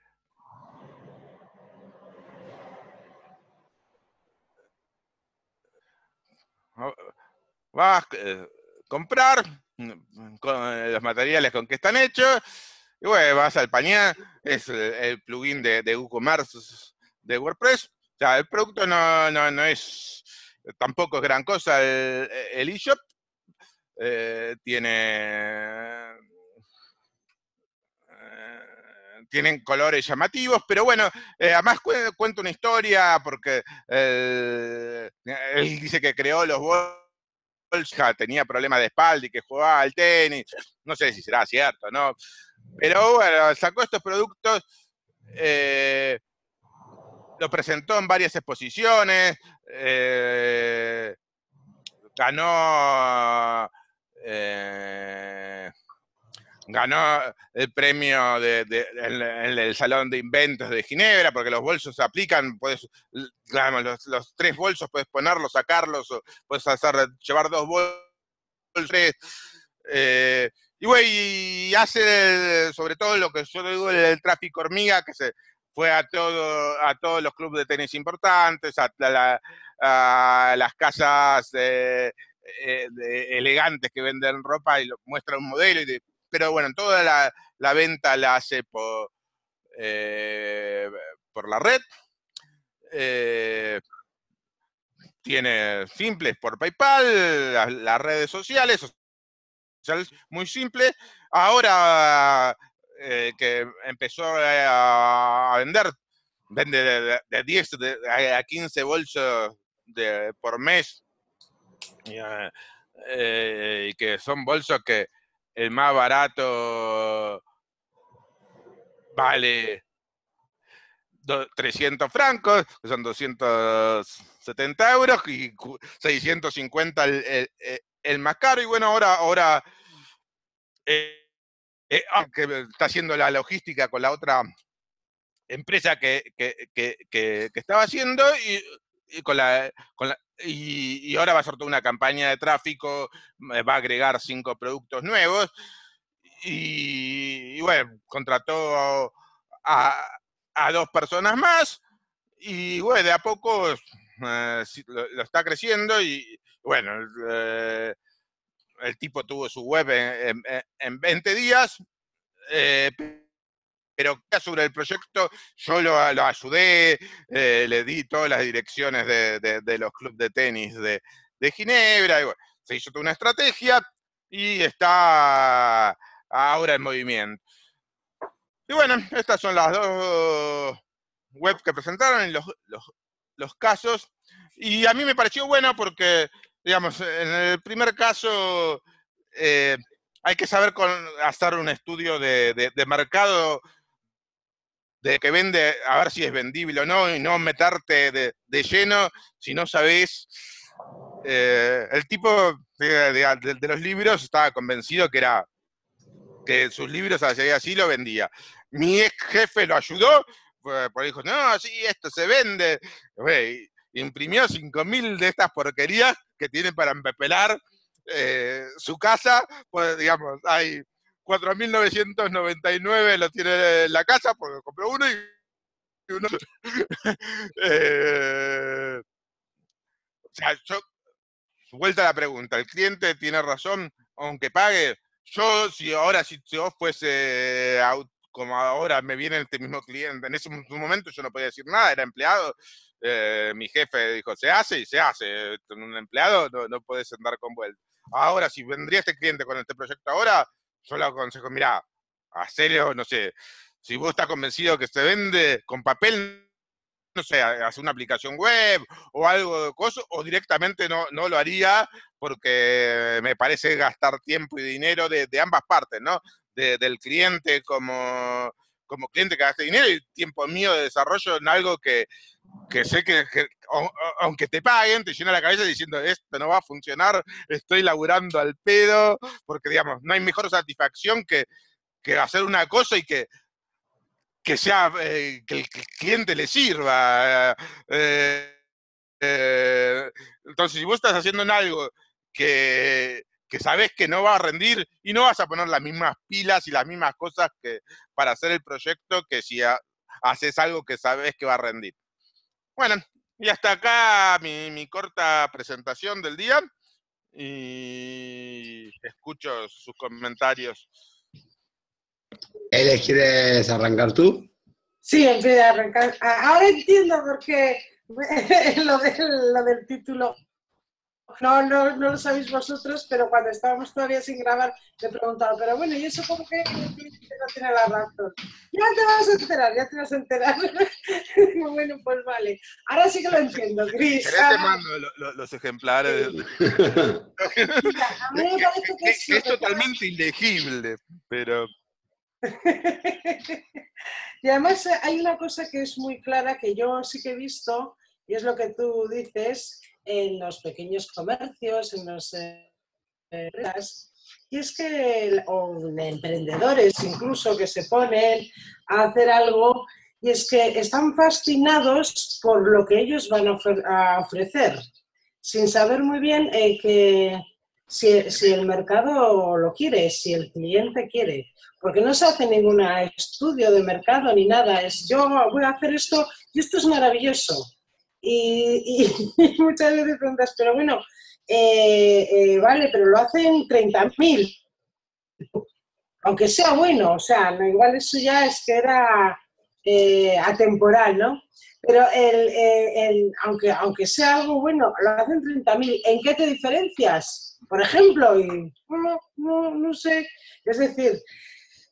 Speaker 2: vas a comprar mm, con los materiales con que están hechos y bueno, vas al pañal, es el, plugin de, de, WooCommerce de WordPress. O sea, el producto no, no, es, tampoco es gran cosa el eShop. Eh, tiene tienen colores llamativos, pero bueno, eh, además cuenta una historia porque él dice que creó los tenía problemas de espalda y que jugaba al tenis, no sé si será cierto, ¿no? Pero bueno, sacó estos productos, eh, lo presentó en varias exposiciones, eh, ganó ganó el premio de, en, el Salón de Inventos de Ginebra, porque los bolsos se aplican, puedes, los, tres bolsos puedes ponerlos, sacarlos, puedes hacer, llevar dos bolsos, tres. Eh, y, güey, hace sobre todo lo que yo digo el, tráfico hormiga, que se fue a todo, a todos los clubes de tenis importantes, a, las casas eh, elegantes que venden ropa y lo, muestra un modelo y de, pero bueno, toda la, venta la hace por, eh, por la red. Eh, tiene simples por PayPal, las, redes sociales, muy simple. Ahora eh, que empezó a, vender, vende de, 10 a 15 bolsos de, por mes, y que son bolsos que el más barato vale 300 francos, que son 270 euros, y 650 el, el, más caro. Y bueno, ahora, ahora eh, eh, está haciendo la logística con la otra empresa que, estaba haciendo y, con, la, y, ahora va a hacer toda una campaña de tráfico, eh, va a agregar cinco productos nuevos y, bueno, contrató a, dos personas más y bueno, de a poco eh, lo, está creciendo y bueno, el, eh, tipo tuvo su web en, en, 20 días, pero sobre el proyecto yo lo, ayudé, eh, le di todas las direcciones de, los clubes de tenis de, Ginebra, y se hizo toda una estrategia y está ahora en movimiento. Y bueno, estas son las dos webs que presentaron los, los, casos. Y a mí me pareció bueno porque, digamos, en el primer caso eh, hay que saber hacer un estudio de mercado de que vende, a ver si es vendible o no, y no meterte de, lleno si no sabes. Eh, el tipo de, los libros estaba convencido que era que sus libros así lo vendía. Mi ex jefe lo ayudó, porque dijo, no, sí, esto se vende. imprimió 5.000 de estas porquerías que tiene para empepelar eh, su casa, pues digamos, hay 4.999 lo tiene en la casa porque compró uno y uno... eh, o sea, yo, vuelta a la pregunta, ¿el cliente tiene razón aunque pague? Yo, si ahora, si yo fuese como ahora me viene este mismo cliente, en ese momento yo no podía decir nada, era empleado, eh, mi jefe dijo, se hace y se hace, un empleado no, no puedes andar con vuelta. Ahora, si vendría este cliente con este proyecto ahora, yo le aconsejo, mira, hacerlo, no sé, si vos estás convencido que se vende con papel, no sé, hacer una aplicación web o algo de cosas, o directamente no, no lo haría porque me parece gastar tiempo y dinero de, ambas partes, ¿no? del cliente como, como cliente que gasta dinero y tiempo mío de desarrollo en algo que, que sé que, aunque te paguen, te llena la cabeza diciendo esto no va a funcionar, estoy laburando al pedo, porque digamos, no hay mejor satisfacción que, hacer una cosa y que, que sea eh, que el cliente le sirva. Eh, eh, entonces, si vos estás haciendo en algo que, que sabes que no va a rendir y no vas a poner las mismas pilas y las mismas cosas que para hacer el proyecto que si haces algo que sabes que va a rendir. Bueno, y hasta acá mi, corta presentación del día y escucho sus comentarios.
Speaker 1: ¿Él quieres arrancar tú?
Speaker 3: Sí, en vez de arrancar. Ahora entiendo por qué lo, del, lo del título no, no, no lo sabéis vosotros, pero cuando estábamos todavía sin grabar, le preguntaba, pero bueno, ¿y eso por qué no tiene la razón? Ya te vas a enterar, ya te vas a enterar. bueno, pues vale. Ahora sí que lo entiendo, Cris.
Speaker 2: te mando los ejemplares. a mí me parece que, es, es totalmente ilegible, pero...
Speaker 3: y además hay una cosa que es muy clara que yo sí que he visto, y es lo que tú dices, en los pequeños comercios, en los eh, y es que, o emprendedores incluso que se ponen a hacer algo, y es que están fascinados por lo que ellos van a, ofrecer, sin saber muy bien eh, que si, si, el mercado lo quiere, si el cliente quiere, porque no se hace ningún estudio de mercado ni nada, es yo voy a hacer esto y esto es maravilloso y, muchas veces preguntas, pero bueno, eh, eh, vale, pero lo hacen 30.000, aunque sea bueno, o sea, igual eso ya es que era eh, atemporal, ¿no? Pero el, aunque, aunque sea algo bueno, lo hacen 30.000, ¿en qué te diferencias? Por ejemplo, y, no, no, sé, es decir,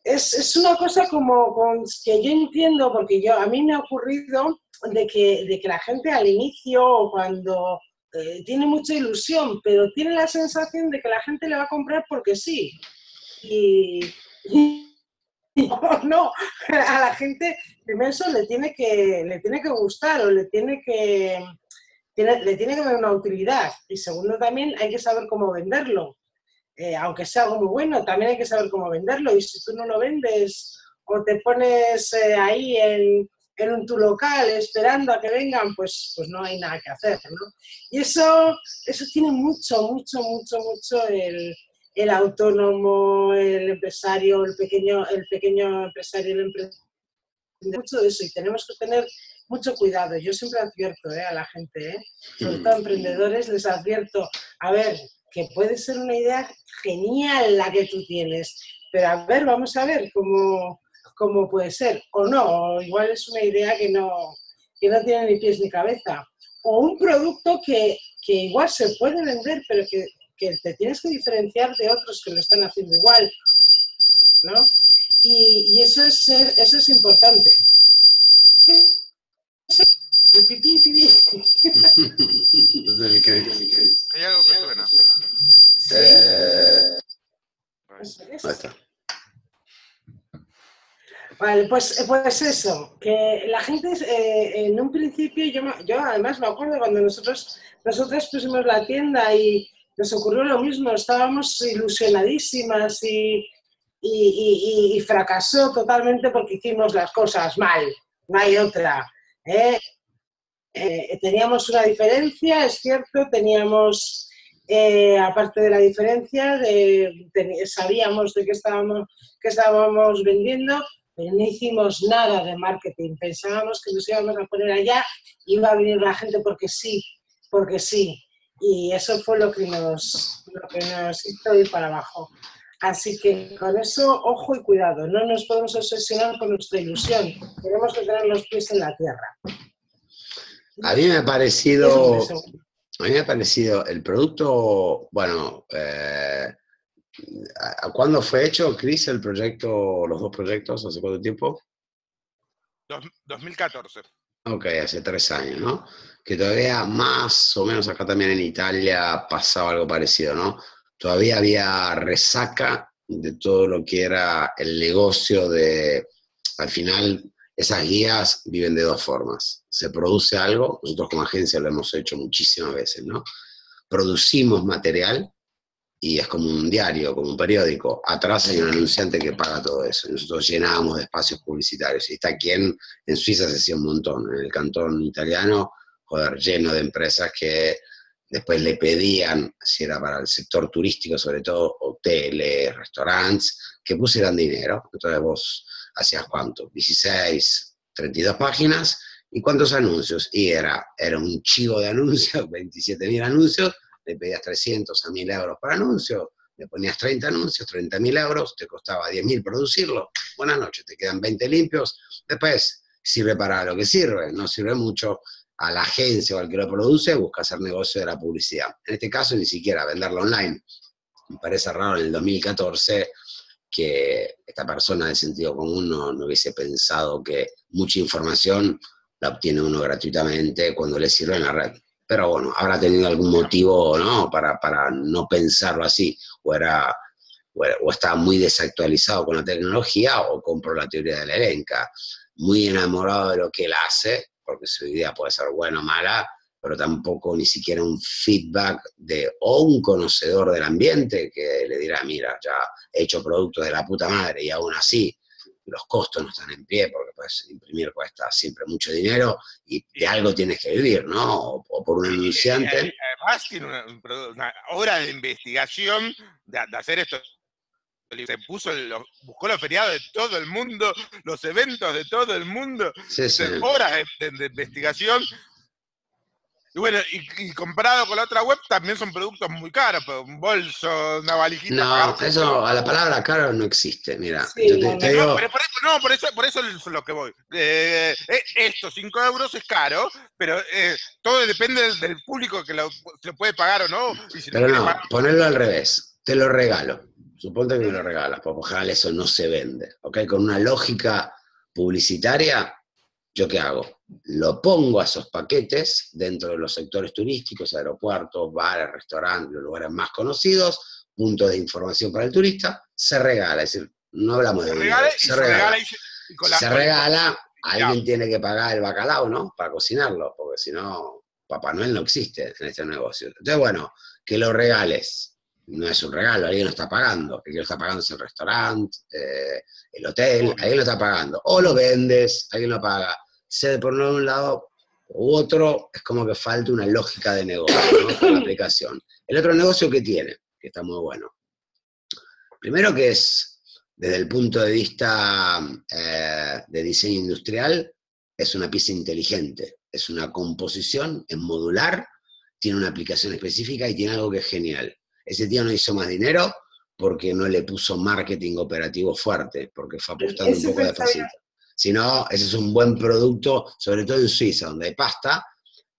Speaker 3: es, es una cosa como que yo entiendo, porque yo a mí me ha ocurrido de que, de que la gente al inicio, cuando eh, tiene mucha ilusión, pero tiene la sensación de que la gente le va a comprar porque sí. Y, no, a la gente primero le tiene que, le tiene que gustar o le tiene que, le tiene que dar una utilidad. Y segundo también hay que saber cómo venderlo. Eh, aunque sea algo muy bueno, también hay que saber cómo venderlo. Y si tú no lo vendes o te pones eh, ahí en, en tu local esperando a que vengan, pues, pues no hay nada que hacer, ¿no? Y eso, eso tiene mucho, mucho, mucho, mucho el, el autónomo, el empresario, el pequeño, el pequeño empresario, el empresario, mucho de eso y tenemos que tener mucho cuidado. Yo siempre advierto ¿eh? a la gente, ¿eh? sobre todo a emprendedores, les advierto, a ver, que puede ser una idea genial la que tú tienes, pero a ver, vamos a ver cómo, como puede ser, o no, o igual es una idea que no, que no tiene ni pies ni cabeza, o un producto que, que igual se puede vender, pero que, que, te tienes que diferenciar de otros que lo están haciendo igual, ¿no? Y, y eso, es, eso es importante.
Speaker 2: Pipí, pipí. Hay algo que suena. Eh,
Speaker 3: ahí está. Vale, pues, pues eso, que la gente eh, en un principio, yo, yo además me acuerdo cuando nosotros, nosotros pusimos la tienda y nos ocurrió lo mismo, estábamos ilusionadísimas y, y, fracasó totalmente porque hicimos las cosas mal, no hay otra. ¿eh? Eh, teníamos una diferencia, es cierto, teníamos, aparte de la diferencia, sabíamos de qué estábamos, qué estábamos vendiendo, no hicimos nada de marketing. Pensábamos que nos íbamos a poner allá, iba a venir la gente porque sí, porque sí. Y eso fue lo que nos, lo que nos hizo ir para abajo. Así que con eso, ojo y cuidado, no nos podemos obsesionar con nuestra ilusión, tenemos que tener los pies en la tierra.
Speaker 1: A mí me ha parecido, a mí me ha parecido el producto, bueno, eh, ¿Cuándo fue hecho, Chris, el proyecto, los dos proyectos? ¿Hace cuánto tiempo?
Speaker 2: 2014.
Speaker 1: Ok, hace tres años, ¿no? Que todavía más o menos acá también en Italia pasaba algo parecido, ¿no? Todavía había resaca de todo lo que era el negocio de, al final, esas guías viven de dos formas. Se produce algo, nosotros como agencia lo hemos hecho muchísimas veces, ¿no? Producimos material y es como un diario, como un periódico. Atrás hay un anunciante que paga todo eso. nosotros llenábamos de espacios publicitarios. Y está quien en Suiza se hacía un montón. En el cantón italiano, joder, lleno de empresas que después le pedían, si era para el sector turístico, sobre todo hoteles, restaurantes, que pusieran dinero. Entonces vos hacías cuánto? 16, 32 páginas. ¿Y cuántos anuncios? Y era, era un chivo de anuncios, 27.000 anuncios, le pedías 300 a 1000 euros por anuncio, le ponías 30 anuncios, 30 mil euros, te costaba 10 mil producirlo, buenas noches, te quedan 20 limpios, después sirve para lo que sirve, no sirve mucho, a la agencia o al que lo produce, busca hacer negocio de la publicidad. En este caso, ni siquiera venderlo online. Me parece raro en el 2014 que esta persona de sentido común no, no hubiese pensado que mucha información la obtiene uno gratuitamente cuando le sirve en la red. Pero bueno, habrá tenido algún motivo ¿no? Para, para no pensarlo así, o, era, o, estaba muy desactualizado con la tecnología, o compró la teoría de la elenca, muy enamorado de lo que él hace, porque su idea puede ser buena o mala, pero tampoco ni siquiera un feedback de o un conocedor del ambiente que le dirá, mira, ya he hecho productos de la puta madre y aún así los costos no están en pie porque pues imprimir cuesta siempre mucho dinero y de algo tienes que vivir, ¿no? O, por un anunciante.
Speaker 2: Además tiene una, hora de investigación de, hacer esto. Se puso, buscó los feriados de todo el mundo, los eventos de todo el mundo,
Speaker 1: sí, sí.
Speaker 2: horas de investigación y bueno, y, comparado con la otra web, también son productos muy caros, pues, un bolso, una valijita.
Speaker 1: No, eso, a la palabra caro no existe, mira.
Speaker 2: no, por eso, por eso es lo que voy. Eh, eh, esto, 5 euros es caro, pero eh, todo depende del, público que lo, se lo puede pagar o no.
Speaker 1: pero no, ponerlo al revés, te lo regalo. Suponte que me lo regalas, porque ojalá eso no se vende, ¿ok? Con una lógica publicitaria, ¿yo qué hago? Lo pongo a esos paquetes dentro de los sectores turísticos, aeropuertos, bares, restaurantes, los lugares más conocidos, puntos de información para el turista, se regala, es decir, no hablamos de dinero, se, regala. se regala, alguien tiene que pagar el bacalao, ¿no? Para cocinarlo, porque si no, Papá Noel no existe en este negocio. Entonces, bueno, que lo regales, no es un regalo, alguien lo está pagando. El que lo está pagando es el restaurante, eh, el hotel, alguien lo está pagando. O lo vendes, alguien lo paga sea por un lado u otro, es como que falta una lógica de negocio ¿no? la aplicación. El otro negocio que tiene, que está muy bueno. Primero que es, desde el punto de vista eh, de diseño industrial, es una pieza inteligente, es una composición, es modular, tiene una aplicación específica y tiene algo que es genial. Ese tío no hizo más dinero porque no le puso marketing operativo fuerte, porque fue apostando un poco de facilidad sino ese es un buen producto, sobre todo en Suiza, donde hay pasta,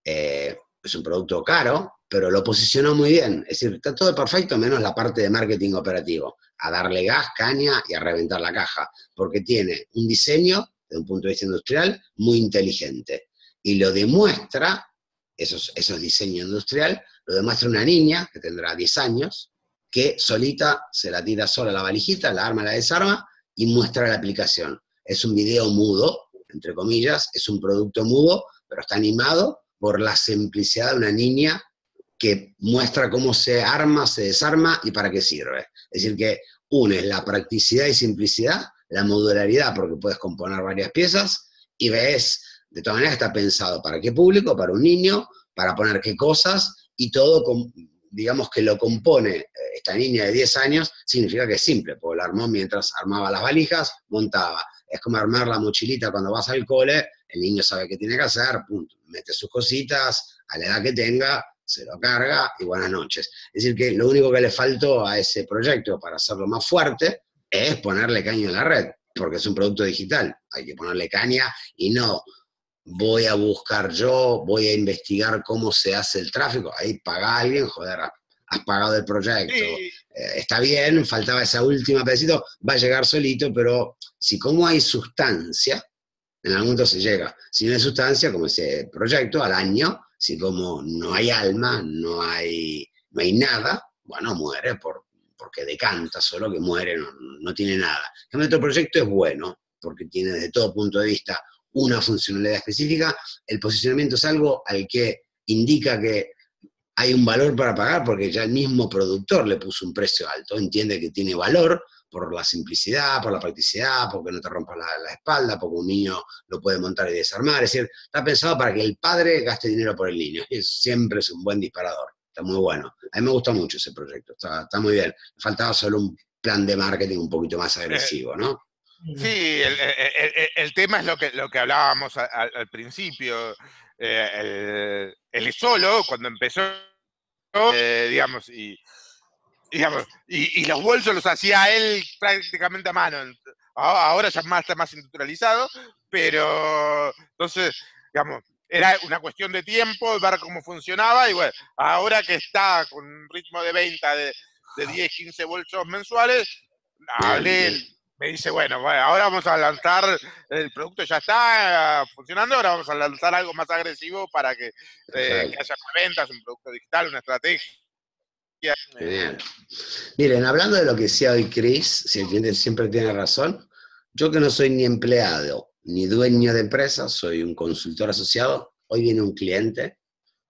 Speaker 1: eh, es un producto caro, pero lo posicionó muy bien. Es decir, está todo perfecto menos la parte de marketing operativo, a darle gas, caña y a reventar la caja, porque tiene un diseño, desde un punto de vista industrial, muy inteligente. Y lo demuestra, esos, esos diseños industrial, lo demuestra una niña que tendrá 10 años, que solita se la tira sola la valijita, la arma, la desarma y muestra la aplicación es un video mudo, entre comillas, es un producto mudo, pero está animado por la simplicidad de una niña que muestra cómo se arma, se desarma y para qué sirve. Es decir, que une la practicidad y simplicidad, la modularidad, porque puedes componer varias piezas, y ves, de todas maneras está pensado para qué público, para un niño, para poner qué cosas, y todo, digamos que lo compone eh, esta niña de 10 años, significa que es simple, porque lo armó mientras armaba las valijas, montaba, es como armar la mochilita cuando vas al cole, el niño sabe qué tiene que hacer, punto. Mete sus cositas, a la edad que tenga, se lo carga y buenas noches. Es decir, que lo único que le faltó a ese proyecto para hacerlo más fuerte es ponerle caña en la red, porque es un producto digital. Hay que ponerle caña y no voy a buscar yo, voy a investigar cómo se hace el tráfico. Ahí paga alguien, joder, has pagado el proyecto, eh, está bien, faltaba esa última pedacito, va a llegar solito, pero si como hay sustancia, en algún momento se llega. Si no hay sustancia, como ese proyecto, al año, si como no hay alma, no hay, no hay nada, bueno, muere por, porque decanta, solo que muere, no, tiene nada. En otro proyecto es bueno, porque tiene desde todo punto de vista una funcionalidad específica, el posicionamiento es algo al que indica que hay un valor para pagar porque ya el mismo productor le puso un precio alto, entiende que tiene valor por la simplicidad, por la practicidad, porque no te rompa la, espalda, porque un niño lo puede montar y desarmar, es decir, está pensado para que el padre gaste dinero por el niño, y eso siempre es un buen disparador, está muy bueno. A mí me gusta mucho ese proyecto, está, muy bien. Faltaba solo un plan de marketing un poquito más agresivo, ¿no?
Speaker 2: Sí, el, tema es lo que, lo que hablábamos al, principio. Eh, el, solo, cuando empezó, eh, digamos, y, digamos y, los bolsos los hacía él prácticamente a mano. Ahora ya más, está más industrializado, pero entonces, digamos, era una cuestión de tiempo, ver cómo funcionaba y bueno, ahora que está con un ritmo de venta de, de 10, 15 bolsos mensuales, hablé, me dice, bueno, ahora vamos a lanzar, el producto ya está funcionando, ahora vamos a lanzar algo más agresivo para que, eh, haya ventas, un producto digital, una estrategia.
Speaker 1: Genial. Miren, hablando de lo que decía hoy Chris, si el cliente siempre tiene razón, yo que no soy ni empleado ni dueño de empresa, soy un consultor asociado. Hoy viene un cliente,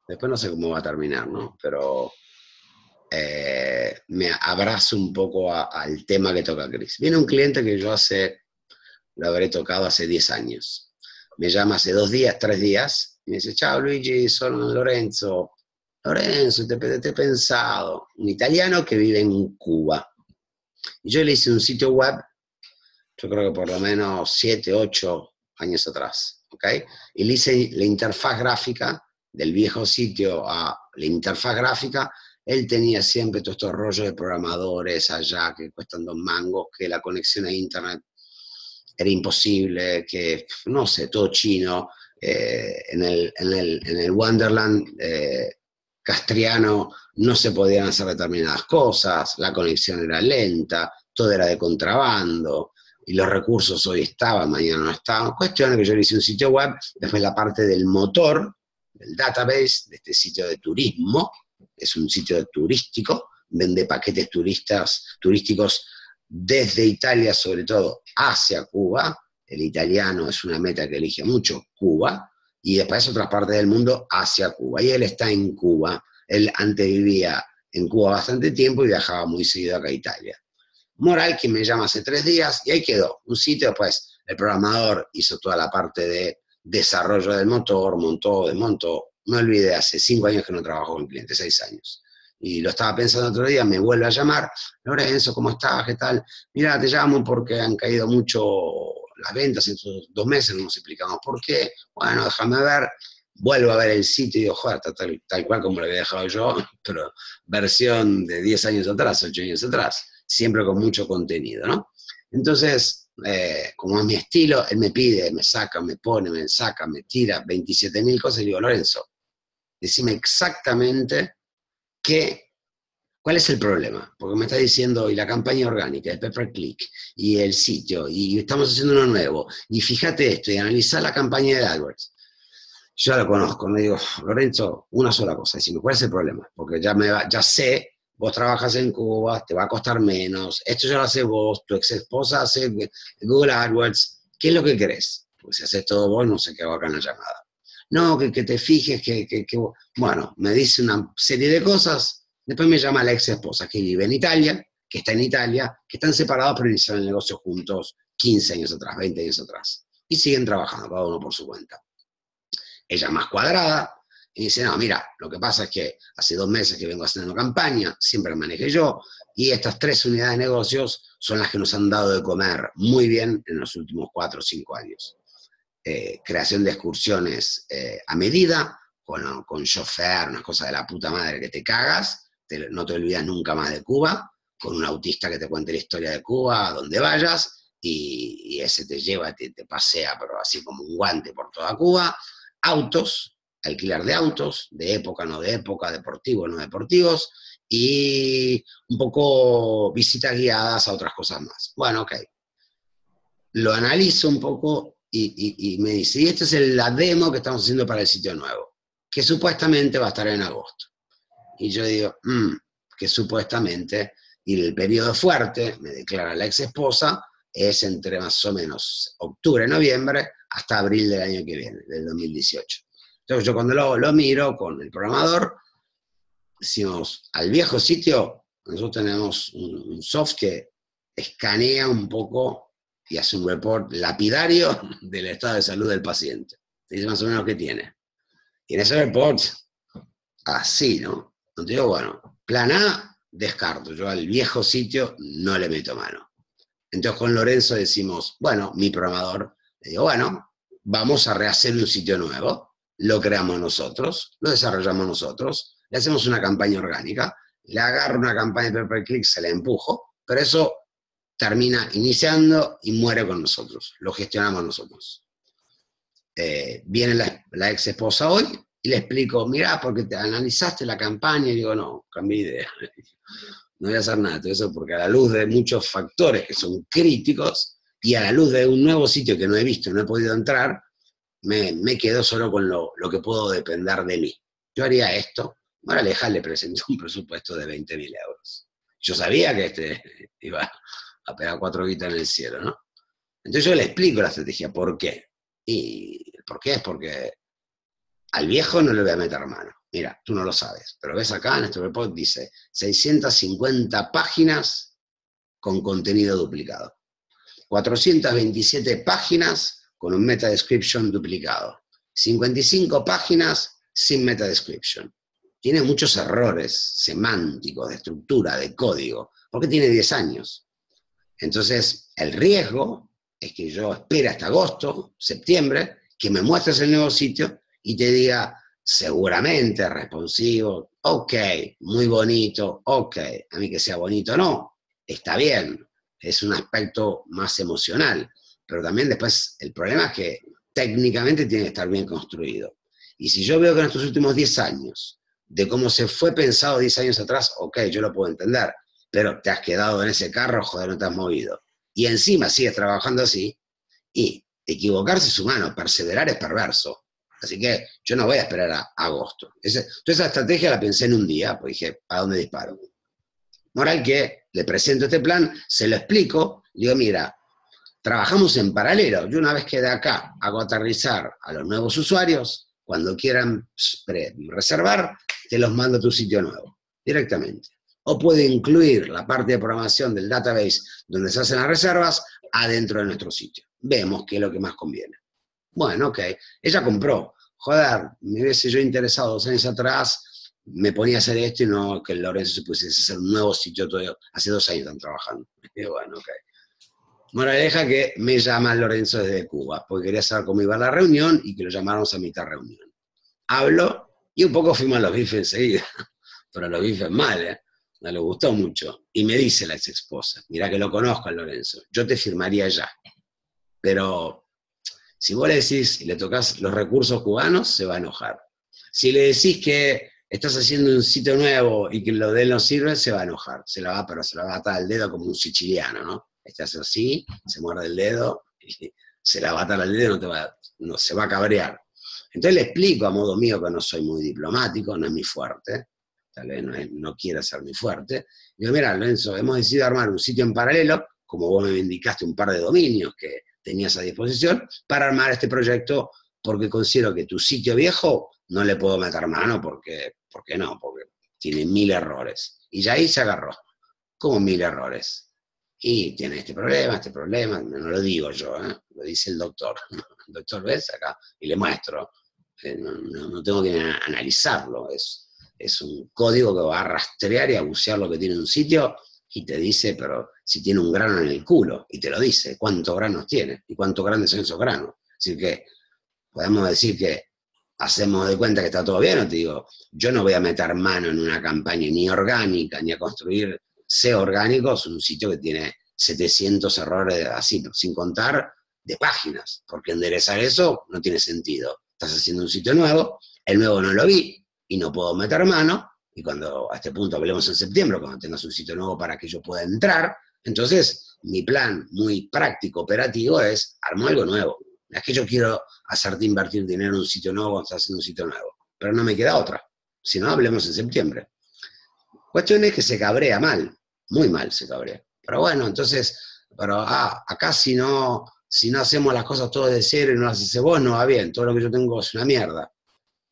Speaker 1: después no sé cómo va a terminar, ¿no? Pero eh, me abrazo un poco al tema que toca Chris. Viene un cliente que yo hace, lo habré tocado hace 10 años. Me llama hace dos días, tres días, y me dice, chao Luigi, soy Lorenzo. Lorenzo, te, te he pensado. Un italiano que vive en Cuba. Y yo le hice un sitio web yo creo que por lo menos 7, 8 años atrás. ¿ok? Y le hice la interfaz gráfica del viejo sitio a la interfaz gráfica. Él tenía siempre todos estos rollos de programadores allá que cuestan dos mangos, que la conexión a internet era imposible, que no sé, todo chino. Eh, en, el, en, el, en, el, Wonderland eh, castriano no se podían hacer determinadas cosas, la conexión era lenta, todo era de contrabando, y los recursos hoy estaban, mañana no estaban. Cuestión que yo le hice un sitio web, después la parte del motor, del database, de este sitio de turismo, es un sitio turístico, vende paquetes turistas, turísticos desde Italia, sobre todo hacia Cuba. El italiano es una meta que elige mucho, Cuba, y después otras partes del mundo hacia Cuba. Y él está en Cuba. Él antes vivía en Cuba bastante tiempo y viajaba muy seguido acá a Italia. Moral, que me llama hace tres días, y ahí quedó. Un sitio, pues, el programador hizo toda la parte de desarrollo del motor, montó, desmontó. No olvidé, hace cinco años que no trabajo con clientes, seis años. Y lo estaba pensando otro día, me vuelve a llamar, Lorenzo, ¿cómo estás? ¿Qué tal? Mira, te llamo porque han caído mucho las ventas en estos dos meses, no nos explicamos por qué. Bueno, déjame ver, vuelvo a ver el sitio y digo, joder, tal, tal cual como lo había dejado yo, pero versión de 10 años atrás, 8 años atrás siempre con mucho contenido, ¿no? Entonces, eh, como es mi estilo, él me pide, me saca, me pone, me saca, me tira 27 mil cosas y digo, Lorenzo, decime exactamente qué, cuál es el problema, porque me está diciendo y la campaña orgánica, el pay per click, y el sitio, y estamos haciendo uno nuevo, y fíjate esto, y analizar la campaña de AdWords. Yo lo conozco, me digo, Lorenzo, una sola cosa, decime, ¿cuál es el problema? Porque ya, me ya sé vos trabajas en Cuba, te va a costar menos, esto ya lo hace vos, tu ex esposa hace Google AdWords, ¿qué es lo que querés? Pues si haces todo vos, no sé qué hago acá en la llamada. No, que, te fijes, que, bueno, me dice una serie de cosas, después me llama la ex esposa que vive en Italia, que está en Italia, que están separados pero iniciaron el negocio juntos 15 años atrás, 20 años atrás, y siguen trabajando, cada uno por su cuenta. Ella más cuadrada, y dice, no, mira, lo que pasa es que hace dos meses que vengo haciendo campaña, siempre manejé yo, y estas tres unidades de negocios son las que nos han dado de comer muy bien en los últimos cuatro o cinco años. Eh, creación de excursiones eh, a medida, con, con chofer, unas cosas de la puta madre que te cagas, no te olvidas nunca más de Cuba, con un autista que te cuente la historia de Cuba, a donde vayas, y, ese te lleva, te, te pasea, pero así como un guante por toda Cuba, autos, alquilar de autos, de época, no de época, deportivos, no deportivos, y un poco visitas guiadas a otras cosas más. Bueno, ok. Lo analizo un poco y, me dice, y esta es la demo que estamos haciendo para el sitio nuevo, que supuestamente va a estar en agosto. Y yo digo, mm, que supuestamente, y el periodo fuerte, me declara la ex esposa, es entre más o menos octubre, noviembre, hasta abril del año que viene, del 2018. Entonces yo cuando lo, miro con el programador, decimos, al viejo sitio, nosotros tenemos un, soft que escanea un poco y hace un report lapidario del estado de salud del paciente. Dice más o menos qué tiene. Y en ese report, así, ¿no? Entonces digo, bueno, plan A, descarto. Yo al viejo sitio no le meto mano. Entonces con Lorenzo decimos, bueno, mi programador, le digo, bueno, vamos a rehacer un sitio nuevo lo creamos nosotros, lo desarrollamos nosotros, le hacemos una campaña orgánica, le agarro una campaña de pay click, se la empujo, pero eso termina iniciando y muere con nosotros, lo gestionamos nosotros. eh, viene la, ex esposa hoy y le explico, mira, porque te analizaste la campaña, y digo, no, cambié idea. no voy a hacer nada de eso porque a la luz de muchos factores que son críticos y a la luz de un nuevo sitio que no he visto, no he podido entrar, me, quedo solo con lo, que puedo depender de mí. Yo haría esto, Moraleja le presentó un presupuesto de 20.000 euros. Yo sabía que este iba a pegar cuatro guitas en el cielo, ¿no? Entonces yo le explico la estrategia, ¿por qué? Y ¿por qué? Es porque al viejo no le voy a meter mano. Mira, tú no lo sabes, pero ves acá en este report dice 650 páginas con contenido duplicado. 427 páginas con un meta description duplicado. 55 páginas sin meta description. Tiene muchos errores semánticos, de estructura, de código, porque tiene 10 años. Entonces, el riesgo es que yo espere hasta agosto, septiembre, que me muestres el nuevo sitio y te diga, seguramente responsivo, ok, muy bonito, ok, a mí que sea bonito no, está bien, es un aspecto más emocional, pero también después el problema es que técnicamente tiene que estar bien construido. Y si yo veo que en estos últimos 10 años, de cómo se fue pensado 10 años atrás, ok, yo lo puedo entender, pero te has quedado en ese carro, joder, no te has movido y encima sigues trabajando así, y equivocarse es humano, perseverar es perverso. Así que yo no voy a esperar a, agosto. Esa, toda esa estrategia la pensé en un día, porque dije, ¿a dónde disparo? Moral que le presento este plan, se lo explico, digo, mira, trabajamos en paralelo. Yo una vez que de acá hago aterrizar a los nuevos usuarios, cuando quieran reservar, te los mando a tu sitio nuevo, directamente o puede incluir la parte de programación del database donde se hacen las reservas adentro de nuestro sitio. Vemos qué es lo que más conviene. Bueno, ok. Ella compró. Joder, me hubiese yo interesado dos años atrás, me ponía a hacer esto y no que Lorenzo se pusiese a hacer un nuevo sitio. Todo, hace dos años están trabajando. Y bueno, ok. Moraleja que me llama Lorenzo desde Cuba, porque quería saber cómo iba la reunión y que lo llamáramos a mitad reunión. Hablo y un poco fuimos a los bifes enseguida, pero los bifes mal, ¿eh? No le gustó mucho. Y me dice la ex esposa, mira que lo conozco a Lorenzo, yo te firmaría ya. Pero si vos le decís y le tocas los recursos cubanos, se va a enojar. Si le decís que estás haciendo un sitio nuevo y que lo de él no sirve, se va a enojar. Se la va, pero se la va a atar al dedo como un siciliano, ¿no? Estás así, se muerde el dedo se la va a atar al dedo no, no se va a cabrear. Entonces le explico a modo mío que no soy muy diplomático, no es mi fuerte, tal vez no, quiera ser muy fuerte. Digo, mira, Lorenzo, hemos decidido armar un sitio en paralelo, como vos me indicaste un par de dominios que tenías a disposición, para armar este proyecto, porque considero que tu sitio viejo no le puedo meter mano, porque, porque no, porque tiene mil errores. Y ya ahí se agarró. como mil errores? Y tiene este problema, este problema, no lo digo yo, ¿eh? lo dice el doctor. El doctor ves acá y le muestro. Eh, no, no, tengo que analizarlo, es, es un código que va a rastrear y a bucear lo que tiene un sitio y te dice, pero si tiene un grano en el culo, y te lo dice, cuántos granos tiene y cuántos grandes son esos granos. Así que podemos decir que hacemos de cuenta que está todo bien, o te digo, yo no voy a meter mano en una campaña ni orgánica, ni a construir C orgánicos, un sitio que tiene 700 errores así, sin contar de páginas, porque enderezar eso no tiene sentido. Estás haciendo un sitio nuevo, el nuevo no lo vi, y no puedo meter mano, y cuando a este punto hablemos en septiembre, cuando tengas un sitio nuevo para que yo pueda entrar, entonces mi plan muy práctico, operativo es armar algo nuevo. Es que yo quiero hacerte invertir dinero en un sitio nuevo cuando estás haciendo un sitio nuevo, pero no me queda otra. Si no, hablemos en septiembre. Cuestión es que se cabrea mal, muy mal se cabrea. Pero bueno, entonces, pero ah, acá si no, si no hacemos las cosas todo de cero y no las haces vos, no va bien. Todo lo que yo tengo es una mierda.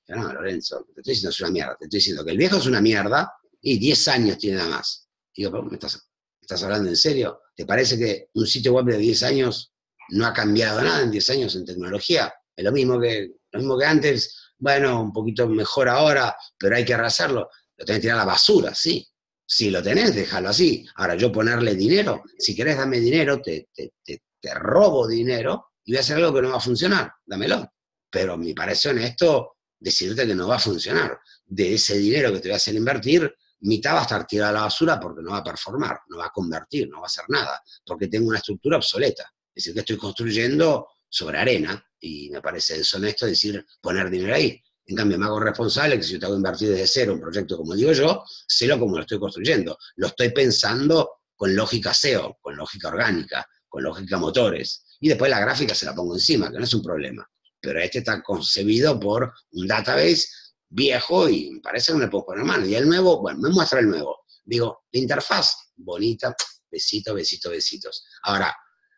Speaker 1: No, Lorenzo, te estoy diciendo es una mierda. Te estoy diciendo que el viejo es una mierda y 10 años tiene nada más. Digo, ¿me estás, estás hablando en serio? ¿Te parece que un sitio web de 10 años no ha cambiado nada en 10 años en tecnología? Es lo mismo que, lo mismo que antes, bueno, un poquito mejor ahora, pero hay que arrasarlo. Lo tenés que tirar a la basura, sí. Si lo tenés, déjalo así. Ahora, yo ponerle dinero, si querés dame dinero, te, te, te, te robo dinero y voy a hacer algo que no va a funcionar, dámelo. Pero mi parecer en esto decirte que no va a funcionar. De ese dinero que te voy a hacer invertir, mitad va a estar tirada a la basura porque no va a performar, no va a convertir, no va a hacer nada, porque tengo una estructura obsoleta. Es decir, que estoy construyendo sobre arena, y me parece deshonesto decir poner dinero ahí. En cambio, me hago responsable que si yo tengo que invertir desde cero un proyecto como digo yo, sé lo como lo estoy construyendo. Lo estoy pensando con lógica SEO, con lógica orgánica, con lógica motores. Y después la gráfica se la pongo encima, que no es un problema. Pero este está concebido por un database viejo y parece que me puedo poner mano. Y el nuevo, bueno, me muestra el nuevo. Digo, la interfaz, bonita, besitos, besitos, besitos. Ahora,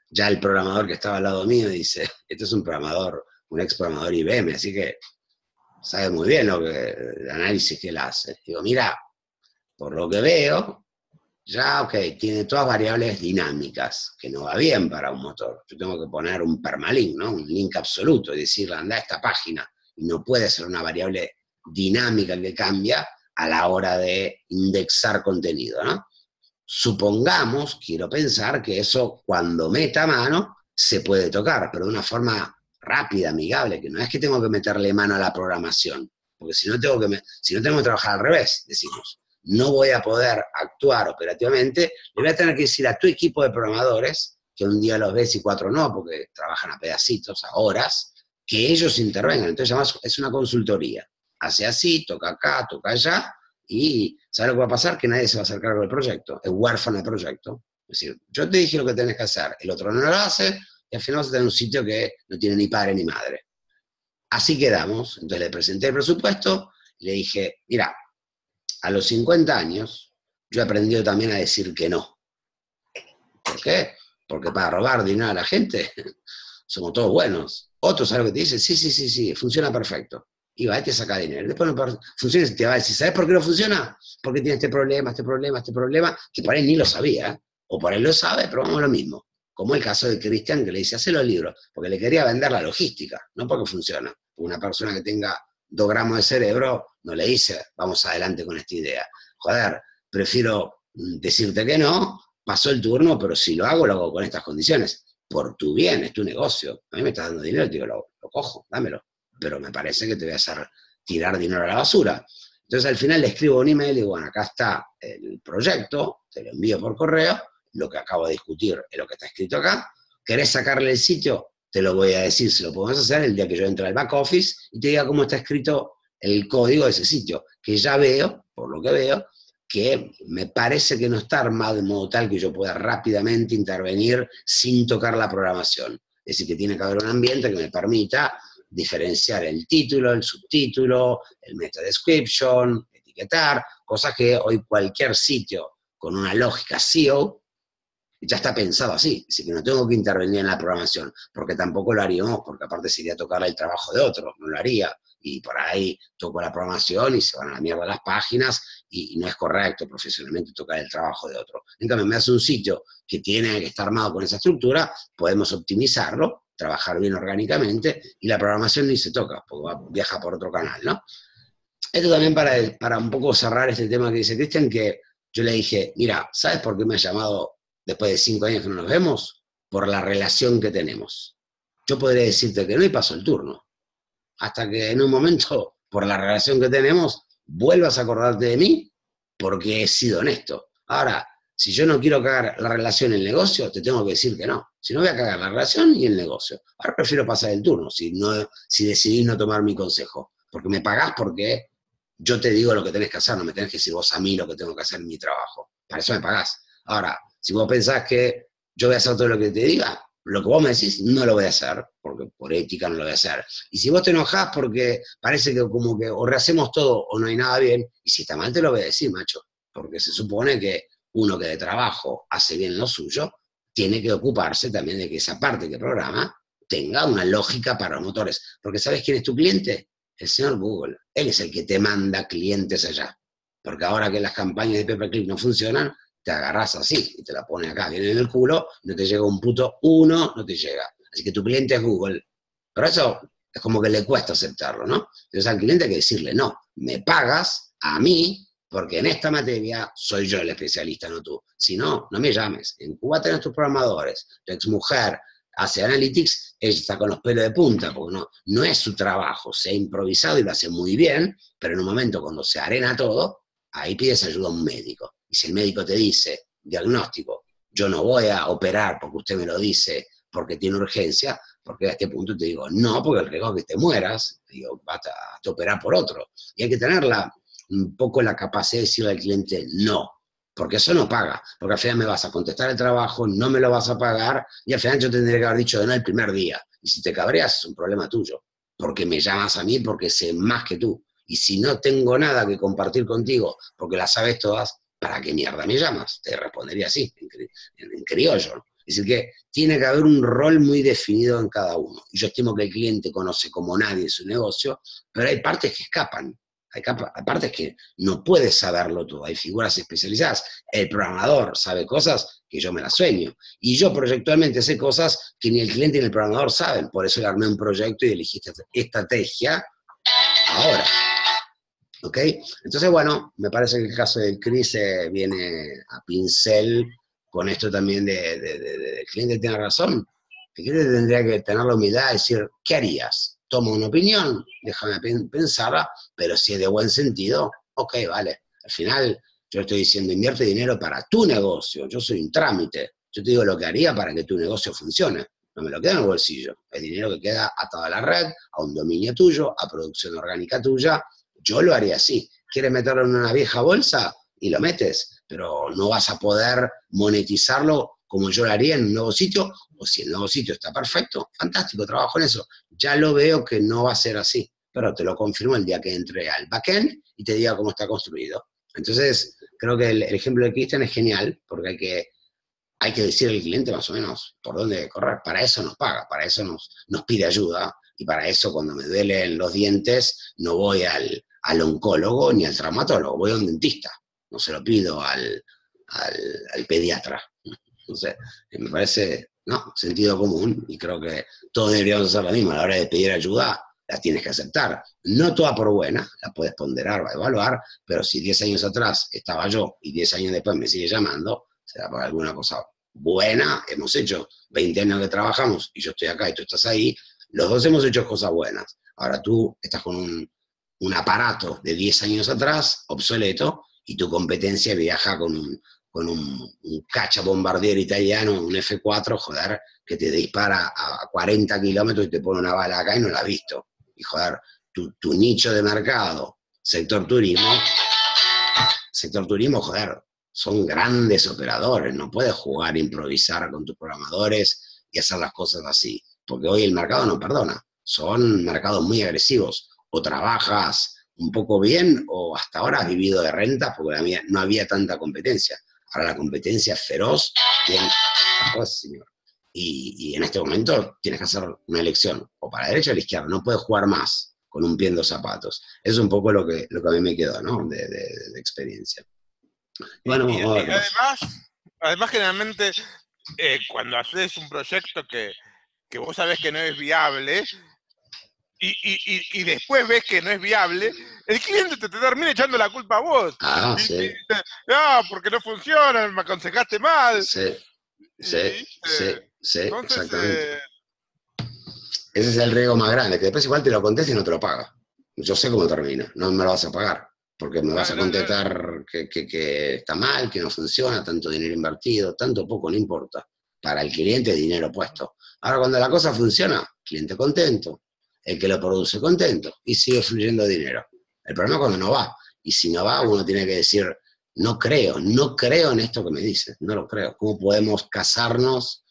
Speaker 1: ya el programador que estaba al lado mío dice, este es un programador, un ex programador IBM, así que sabe muy bien lo que, el análisis que él hace. Digo, mira, por lo que veo, ya, ok, tiene todas variables dinámicas, que no va bien para un motor. Yo tengo que poner un permalink, ¿no? Un link absoluto y decirle, anda a esta página. Y no puede ser una variable dinámica que cambia a la hora de indexar contenido, ¿no? Supongamos, quiero pensar que eso cuando meta mano se puede tocar, pero de una forma rápida, amigable, que no es que tengo que meterle mano a la programación, porque si no tengo que, si no tengo que trabajar al revés, decimos, no voy a poder actuar operativamente, le voy a tener que decir a tu equipo de programadores, que un día los ves y cuatro no, porque trabajan a pedacitos, a horas, que ellos intervengan. Entonces, además, es una consultoría. Hace así, toca acá, toca allá, y ¿sabes lo que va a pasar? Que nadie se va a hacer cargo del proyecto, es huérfano el proyecto. Es decir, yo te dije lo que tenés que hacer, el otro no lo hace, y al final vas a tener un sitio que no tiene ni padre ni madre. Así quedamos. Entonces le presenté el presupuesto, le dije, mira, a los 50 años yo he aprendido también a decir que no. ¿Por qué? Porque para robar dinero a la gente somos todos buenos. Otros, ¿sabes lo que te dicen? Sí, sí, sí, sí, funciona perfecto. Y va, te saca dinero. Después no funciona y te va a decir, ¿sabes por qué no funciona? Porque tiene este problema, este problema, este problema, que por ahí ni lo sabía. O por ahí lo sabe, pero vamos a lo mismo como el caso de Cristian que le dice, hace los libros, porque le quería vender la logística, no porque funciona. Una persona que tenga dos gramos de cerebro no le dice, vamos adelante con esta idea. Joder, prefiero mm, decirte que no, pasó el turno, pero si lo hago, lo hago con estas condiciones. Por tu bien, es tu negocio. A mí me estás dando dinero, te digo, lo, lo cojo, dámelo. Pero me parece que te voy a hacer tirar dinero a la basura. Entonces al final le escribo un email y digo, bueno, acá está el proyecto, te lo envío por correo, lo que acabo de discutir es lo que está escrito acá. ¿Querés sacarle el sitio? Te lo voy a decir, si lo podemos hacer el día que yo entre al back office y te diga cómo está escrito el código de ese sitio, que ya veo, por lo que veo, que me parece que no está armado de modo tal que yo pueda rápidamente intervenir sin tocar la programación. Es decir, que tiene que haber un ambiente que me permita diferenciar el título, el subtítulo, el meta description, etiquetar, cosas que hoy cualquier sitio con una lógica SEO ya está pensado así, así que no tengo que intervenir en la programación, porque tampoco lo haríamos, porque aparte sería tocar el trabajo de otro, no lo haría, y por ahí toco la programación y se van a la mierda las páginas, y, no es correcto profesionalmente tocar el trabajo de otro. En cambio, me hace un sitio que tiene que estar armado con esa estructura, podemos optimizarlo, trabajar bien orgánicamente, y la programación ni se toca, porque viaja por otro canal, ¿no? Esto también para, para un poco cerrar este tema que dice Cristian, que yo le dije, mira, ¿sabes por qué me ha llamado después de cinco años que no nos vemos, por la relación que tenemos. Yo podría decirte que no y paso el turno. Hasta que en un momento, por la relación que tenemos, vuelvas a acordarte de mí porque he sido honesto. Ahora, si yo no quiero cagar la relación en el negocio, te tengo que decir que no. Si no voy a cagar la relación y el negocio. Ahora prefiero pasar el turno si, no, si decidís no tomar mi consejo. Porque me pagás porque yo te digo lo que tenés que hacer, no me tenés que decir vos a mí lo que tengo que hacer en mi trabajo. Para eso me pagás. Ahora, si vos pensás que yo voy a hacer todo lo que te diga, lo que vos me decís no lo voy a hacer, porque por ética no lo voy a hacer. Y si vos te enojás porque parece que como que o rehacemos todo o no hay nada bien, y si está mal te lo voy a decir, macho, porque se supone que uno que de trabajo hace bien lo suyo, tiene que ocuparse también de que esa parte que programa tenga una lógica para los motores. Porque ¿sabes quién es tu cliente? El señor Google. Él es el que te manda clientes allá. Porque ahora que las campañas de pay click no funcionan, te agarras así y te la pone acá, viene en el culo, no te llega un puto uno, no te llega. Así que tu cliente es Google. Pero eso es como que le cuesta aceptarlo, ¿no? Entonces al cliente hay que decirle, no, me pagas a mí porque en esta materia soy yo el especialista, no tú. Si no, no me llames. En Cuba tenés tus programadores, tu exmujer hace analytics, ella está con los pelos de punta, porque no, no es su trabajo, se ha improvisado y lo hace muy bien, pero en un momento cuando se arena todo, ahí pides ayuda a un médico. Y si el médico te dice, diagnóstico, yo no voy a operar porque usted me lo dice porque tiene urgencia, porque a este punto te digo, no, porque el riesgo es que te mueras, digo, vas a, operar por otro. Y hay que tener un poco la capacidad de decirle al cliente no, porque eso no paga, porque al final me vas a contestar el trabajo, no me lo vas a pagar, y al final yo tendría que haber dicho de no el primer día. Y si te cabreas es un problema tuyo, porque me llamas a mí porque sé más que tú. Y si no tengo nada que compartir contigo, porque las sabes todas, ¿para qué mierda me llamas? Te respondería así, en, criollo. Es decir, que tiene que haber un rol muy definido en cada uno. Y yo estimo que el cliente conoce como nadie su negocio, pero hay partes que escapan. Hay, partes que no puedes saberlo todo. Hay figuras especializadas. El programador sabe cosas que yo me las sueño. Y yo proyectualmente sé cosas que ni el cliente ni el programador saben. Por eso le armé un proyecto y elegí esta estrategia ahora. ¿Ok? Entonces, bueno, me parece que el caso de Cris viene a pincel con esto también de, de, el cliente tiene razón. El cliente tendría que tener la humildad de decir, ¿qué harías? Toma una opinión, déjame pensarla, pero si es de buen sentido, ok, vale. Al final, yo estoy diciendo, invierte dinero para tu negocio, yo soy un trámite. Yo te digo lo que haría para que tu negocio funcione. No me lo queda en el bolsillo. Es dinero que queda atado a la red, a un dominio tuyo, a producción orgánica tuya, yo lo haría así. ¿Quieres meterlo en una vieja bolsa? Y lo metes, pero no vas a poder monetizarlo como yo lo haría en un nuevo sitio, o si el nuevo sitio está perfecto, fantástico, trabajo en eso. Ya lo veo que no va a ser así, pero te lo confirmo el día que entre al backend y te diga cómo está construido. Entonces, creo que el, ejemplo de Cristian es genial, porque hay que, hay que decirle al cliente más o menos por dónde correr. Para eso nos paga, para eso nos, nos pide ayuda, y para eso cuando me duelen los dientes no voy al, al oncólogo ni al traumatólogo, voy a un dentista, no se lo pido al, al, pediatra. Entonces, me parece, no, sentido común y creo que todos deberíamos hacer lo mismo. A la hora de pedir ayuda, la tienes que aceptar. No toda por buena, la puedes ponderar evaluar, pero si 10 años atrás estaba yo y 10 años después me sigue llamando, será por alguna cosa buena. Hemos hecho 20 años que trabajamos y yo estoy acá y tú estás ahí. Los dos hemos hecho cosas buenas. Ahora tú estás con un un aparato de 10 años atrás, obsoleto, y tu competencia viaja con un, con un, cacha bombardier italiano, un F4, joder, que te dispara a 40 kilómetros y te pone una bala acá y no la has visto. Y joder, tu, tu nicho de mercado, sector turismo, sector turismo, joder, son grandes operadores, no puedes jugar, improvisar con tus programadores y hacer las cosas así, porque hoy el mercado no perdona, son mercados muy agresivos o trabajas un poco bien o hasta ahora has vivido de renta porque no había tanta competencia. Ahora la competencia es feroz. señor. Y, en este momento tienes que hacer una elección, o para la derecha o la izquierda, no puedes jugar más con un pie en dos zapatos. Eso es un poco lo que, lo que a mí me quedó, ¿no? De, experiencia.
Speaker 2: Bueno, además, además, generalmente, eh, cuando haces un proyecto que, que vos sabés que no es viable, y, después ves que no es viable, el cliente te, termina echando la culpa a vos.
Speaker 1: Ah, sí.
Speaker 2: ah, porque no funciona, me aconsejaste mal.
Speaker 1: Sí, sí, sí, sí, exactamente. Eh, Ese es el riesgo más grande, que después igual te lo contesta y no te lo paga. Yo sé cómo termina, no me lo vas a pagar, porque me vas a contestar que, que, está mal, que no funciona, tanto dinero invertido, tanto poco, no importa. Para el cliente, dinero puesto. Ahora, cuando la cosa funciona, cliente contento, el que lo produce contento y sigue fluyendo dinero. El problema es cuando no va. Y si no va, uno tiene que decir, no creo, no creo en esto que me dice, no lo creo. ¿Cómo podemos casarnos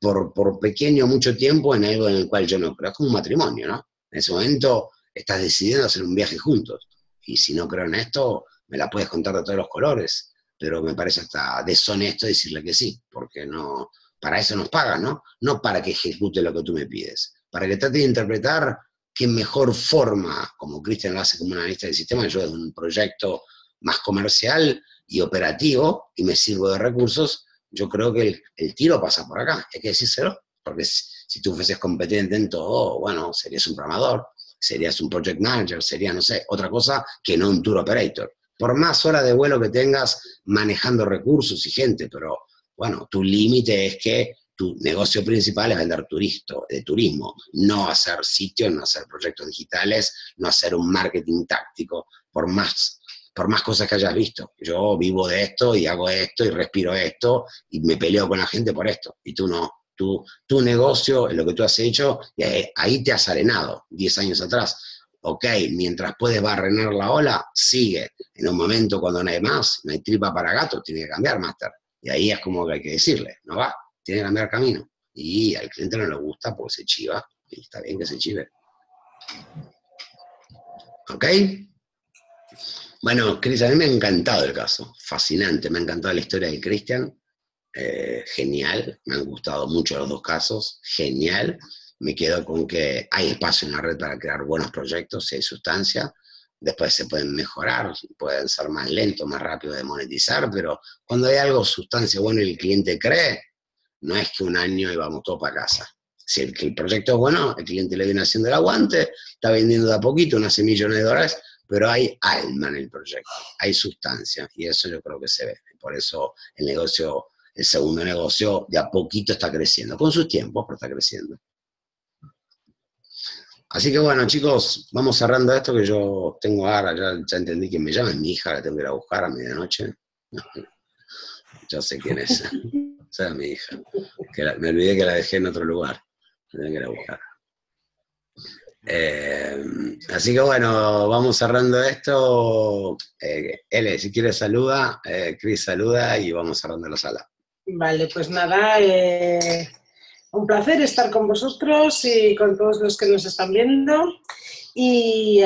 Speaker 1: por, por pequeño mucho tiempo en algo en el cual yo no creo? Es como un matrimonio, ¿no? En ese momento estás decidiendo hacer un viaje juntos. Y si no creo en esto, me la puedes contar de todos los colores. Pero me parece hasta deshonesto decirle que sí, porque no, para eso nos pagan, ¿no? No para que ejecute lo que tú me pides para que trate de interpretar qué mejor forma, como Cristian lo hace como una analista del sistema, yo desde un proyecto más comercial y operativo, y me sirvo de recursos, yo creo que el, tiro pasa por acá, hay que decírselo, porque si, tú fueses competente en todo, bueno, serías un programador, serías un project manager, sería, no sé, otra cosa que no un tour operator. Por más horas de vuelo que tengas manejando recursos y gente, pero bueno, tu límite es que tu negocio principal es vender turisto, de turismo, no hacer sitios, no hacer proyectos digitales, no hacer un marketing táctico, por más, por más cosas que hayas visto. Yo vivo de esto y hago esto y respiro esto y me peleo con la gente por esto, y tú no. tu, tu negocio, lo que tú has hecho, y ahí, te has arenado 10 años atrás. Ok, mientras puedes barrenar la ola, sigue. En un momento cuando no hay más, no hay tripa para gato, tiene que cambiar, Master. Y ahí es como que hay que decirle, no va, tiene que cambiar camino. Y al cliente no le gusta porque se chiva, y está bien que se chive. ¿Ok? Bueno, Cris, a mí me ha encantado el caso, fascinante, me ha encantado la historia de Cristian, eh, genial, me han gustado mucho los dos casos, genial, me quedo con que hay espacio en la red para crear buenos proyectos, si hay sustancia, después se pueden mejorar, pueden ser más lentos, más rápidos de monetizar, pero cuando hay algo, sustancia buena y el cliente cree, no es que un año y vamos todos para casa. Si el, proyecto es bueno, el cliente le viene haciendo el aguante, está vendiendo de a poquito, unas millones de dólares, pero hay alma en el proyecto, hay sustancia, y eso yo creo que se ve. Por eso el negocio, el segundo negocio, de a poquito está creciendo, con sus tiempos, pero está creciendo. Así que bueno, chicos, vamos cerrando esto que yo tengo ahora, ya, entendí quién me llama, mi hija, la tengo que ir a buscar a medianoche. Ya sé quién es. Es mi hija. me olvidé que la dejé en otro lugar. Que ir a buscar. Eh, así que bueno, vamos cerrando esto. Eh, L, si quieres saluda, eh, Cris saluda y vamos cerrando la sala.
Speaker 3: Vale, pues nada, eh, un placer estar con vosotros y con todos los que nos están viendo. Y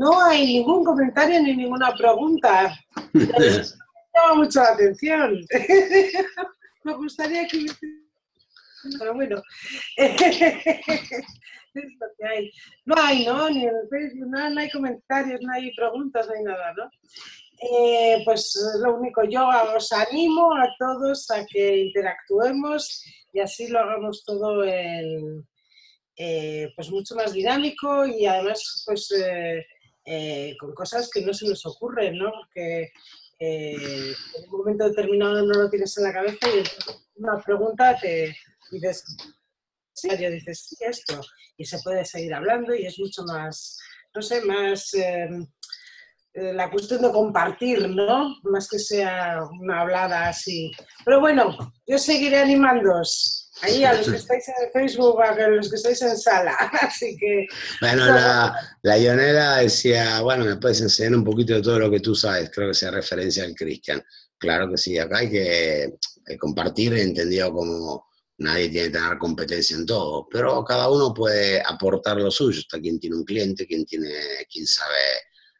Speaker 3: no hay ningún comentario ni ninguna pregunta. Me llama mucho la atención. Me gustaría que pero bueno, No hay, ¿no? Ni en el Facebook, no, hay comentarios, no hay preguntas, no hay nada, ¿no? Eh, pues lo único, yo os animo a todos a que interactuemos y así lo hagamos todo eh, pues mucho más dinámico y además pues eh, con cosas que no se nos ocurren, ¿no? Porque en un momento determinado no lo tienes en la cabeza y una pregunta te dices, serio, dices, sí, esto, y se puede seguir hablando y es mucho más, no sé, más em, eh, la cuestión de compartir, ¿no? Más que sea una hablada así. Pero bueno, yo seguiré animándoos. Ahí a los que estáis en Facebook, a los que estáis en sala. Así que.
Speaker 1: Bueno, la, la Ionela decía, bueno, me puedes enseñar un poquito de todo lo que tú sabes. Creo que sea referencia al Cristian. Claro que sí, acá hay que compartir, entendido como nadie tiene que tener competencia en todo, pero cada uno puede aportar lo suyo. Está quien tiene un cliente, quien, tiene, quien sabe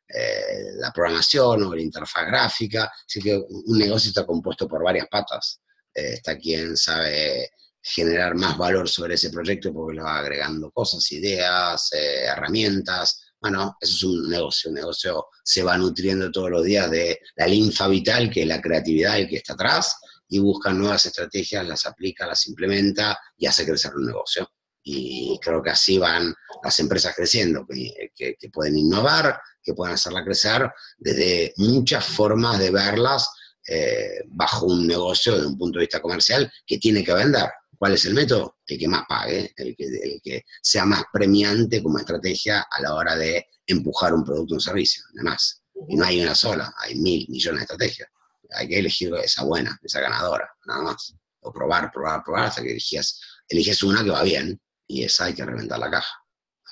Speaker 1: eh, la programación o la interfaz gráfica. Así que un negocio está compuesto por varias patas. Eh, está quien sabe generar más valor sobre ese proyecto porque le va agregando cosas, ideas, eh, herramientas. Bueno, eso es un negocio. Un negocio se va nutriendo todos los días de la linfa vital, que es la creatividad, el que está atrás, y busca nuevas estrategias, las aplica, las implementa y hace crecer un negocio. Y creo que así van las empresas creciendo, que, pueden innovar, que pueden hacerla crecer desde muchas formas de verlas eh, bajo un negocio desde un punto de vista comercial que tiene que vender. ¿Cuál es el método? El que más pague, el que, sea más premiante como estrategia a la hora de empujar un producto o un servicio, además. Y no hay una sola, hay mil millones de estrategias hay que elegir esa buena, esa ganadora, nada más. O probar, probar, probar, hasta que eliges, eliges una que va bien y esa hay que reventar la caja.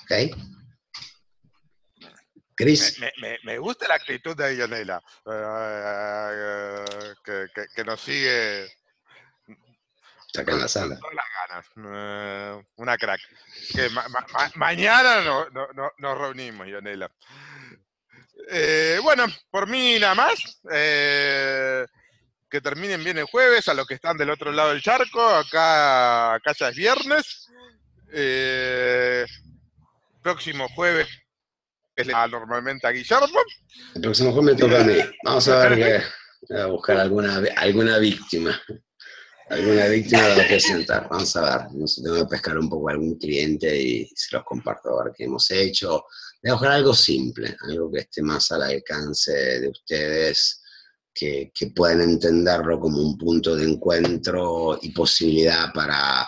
Speaker 1: ¿Ok?
Speaker 2: Chris. Me, gusta la actitud de Ionela, eh, que, nos sigue.
Speaker 1: Saca la sala.
Speaker 2: ganas. Eh, una crack. mañana nos reunimos, Ionela. Eh, bueno, por mí nada más. Eh, que terminen bien el jueves, a los que están del otro lado del charco. Acá, acá ya es viernes. Eh, próximo jueves es normalmente a Guillermo.
Speaker 1: El próximo jueves me toca a mí. Vamos a ver que voy a buscar alguna, alguna víctima. Alguna víctima la a presentar. Vamos a ver. No sé, tengo que pescar un poco a algún cliente y se los comparto a ver qué hemos hecho Voy algo simple, algo que esté más al alcance de ustedes, que, que puedan entenderlo como un punto de encuentro y posibilidad para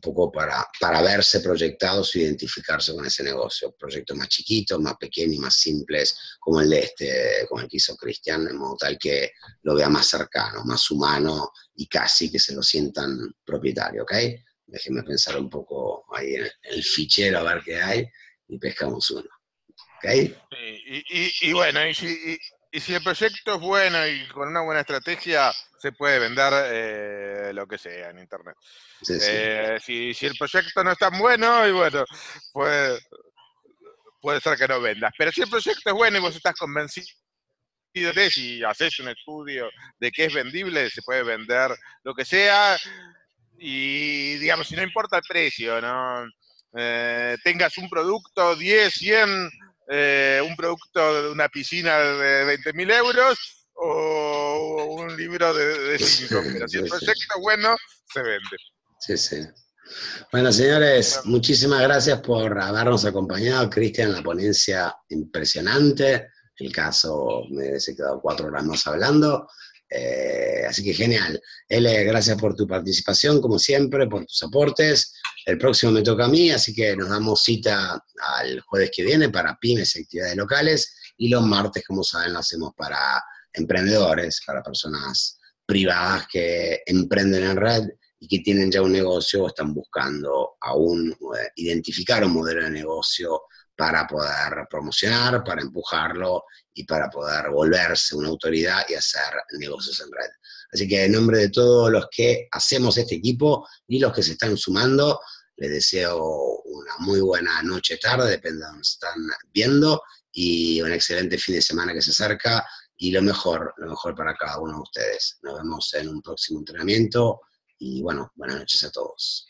Speaker 1: un poco para, para verse proyectados e identificarse con ese negocio. Proyectos más chiquitos, más pequeños y más simples, como el de este, como el que hizo Cristian, de modo tal que lo vea más cercano, más humano y casi que se lo sientan propietario, ¿ok? Déjenme pensar un poco ahí en el fichero a ver qué hay y pescamos uno. ¿Ok?
Speaker 2: Y, bueno, y si, y si el proyecto es bueno y con una buena estrategia, se puede vender eh, lo que sea en Internet. Eh, si, el proyecto no es tan bueno, y bueno, puede, puede ser que no vendas. Pero si el proyecto es bueno y vos estás convencido de si haces un estudio de que es vendible, se puede vender lo que sea. Y digamos, si no importa el precio, ¿no? Eh, tengas un producto 10, 100 eh, un producto de una piscina de 20 mil euros o un libro de 5. Pero si el proyecto es bueno, se vende.
Speaker 1: Sí, sí. Bueno, señores, muchísimas gracias por habernos acompañado. Cristian, la ponencia impresionante. El caso me he quedado cuatro horas más hablando. Eh, así que genial. L, gracias por tu participación, como siempre, por tus aportes. El próximo me toca a mí, así que nos damos cita al jueves que viene para pymes y actividades locales. Y los martes, como saben, lo hacemos para emprendedores, para personas privadas que emprenden en red y que tienen ya un negocio o están buscando aún eh, identificar un modelo de negocio para poder promocionar, para empujarlo y para poder volverse una autoridad y hacer negocios en red. Así que en nombre de todos los que hacemos este equipo y los que se están sumando, les deseo una muy buena noche, tarde, depende de donde están viendo, y un excelente fin de semana que se acerca y lo mejor, lo mejor para cada uno de ustedes. Nos vemos en un próximo entrenamiento y bueno, buenas noches a todos.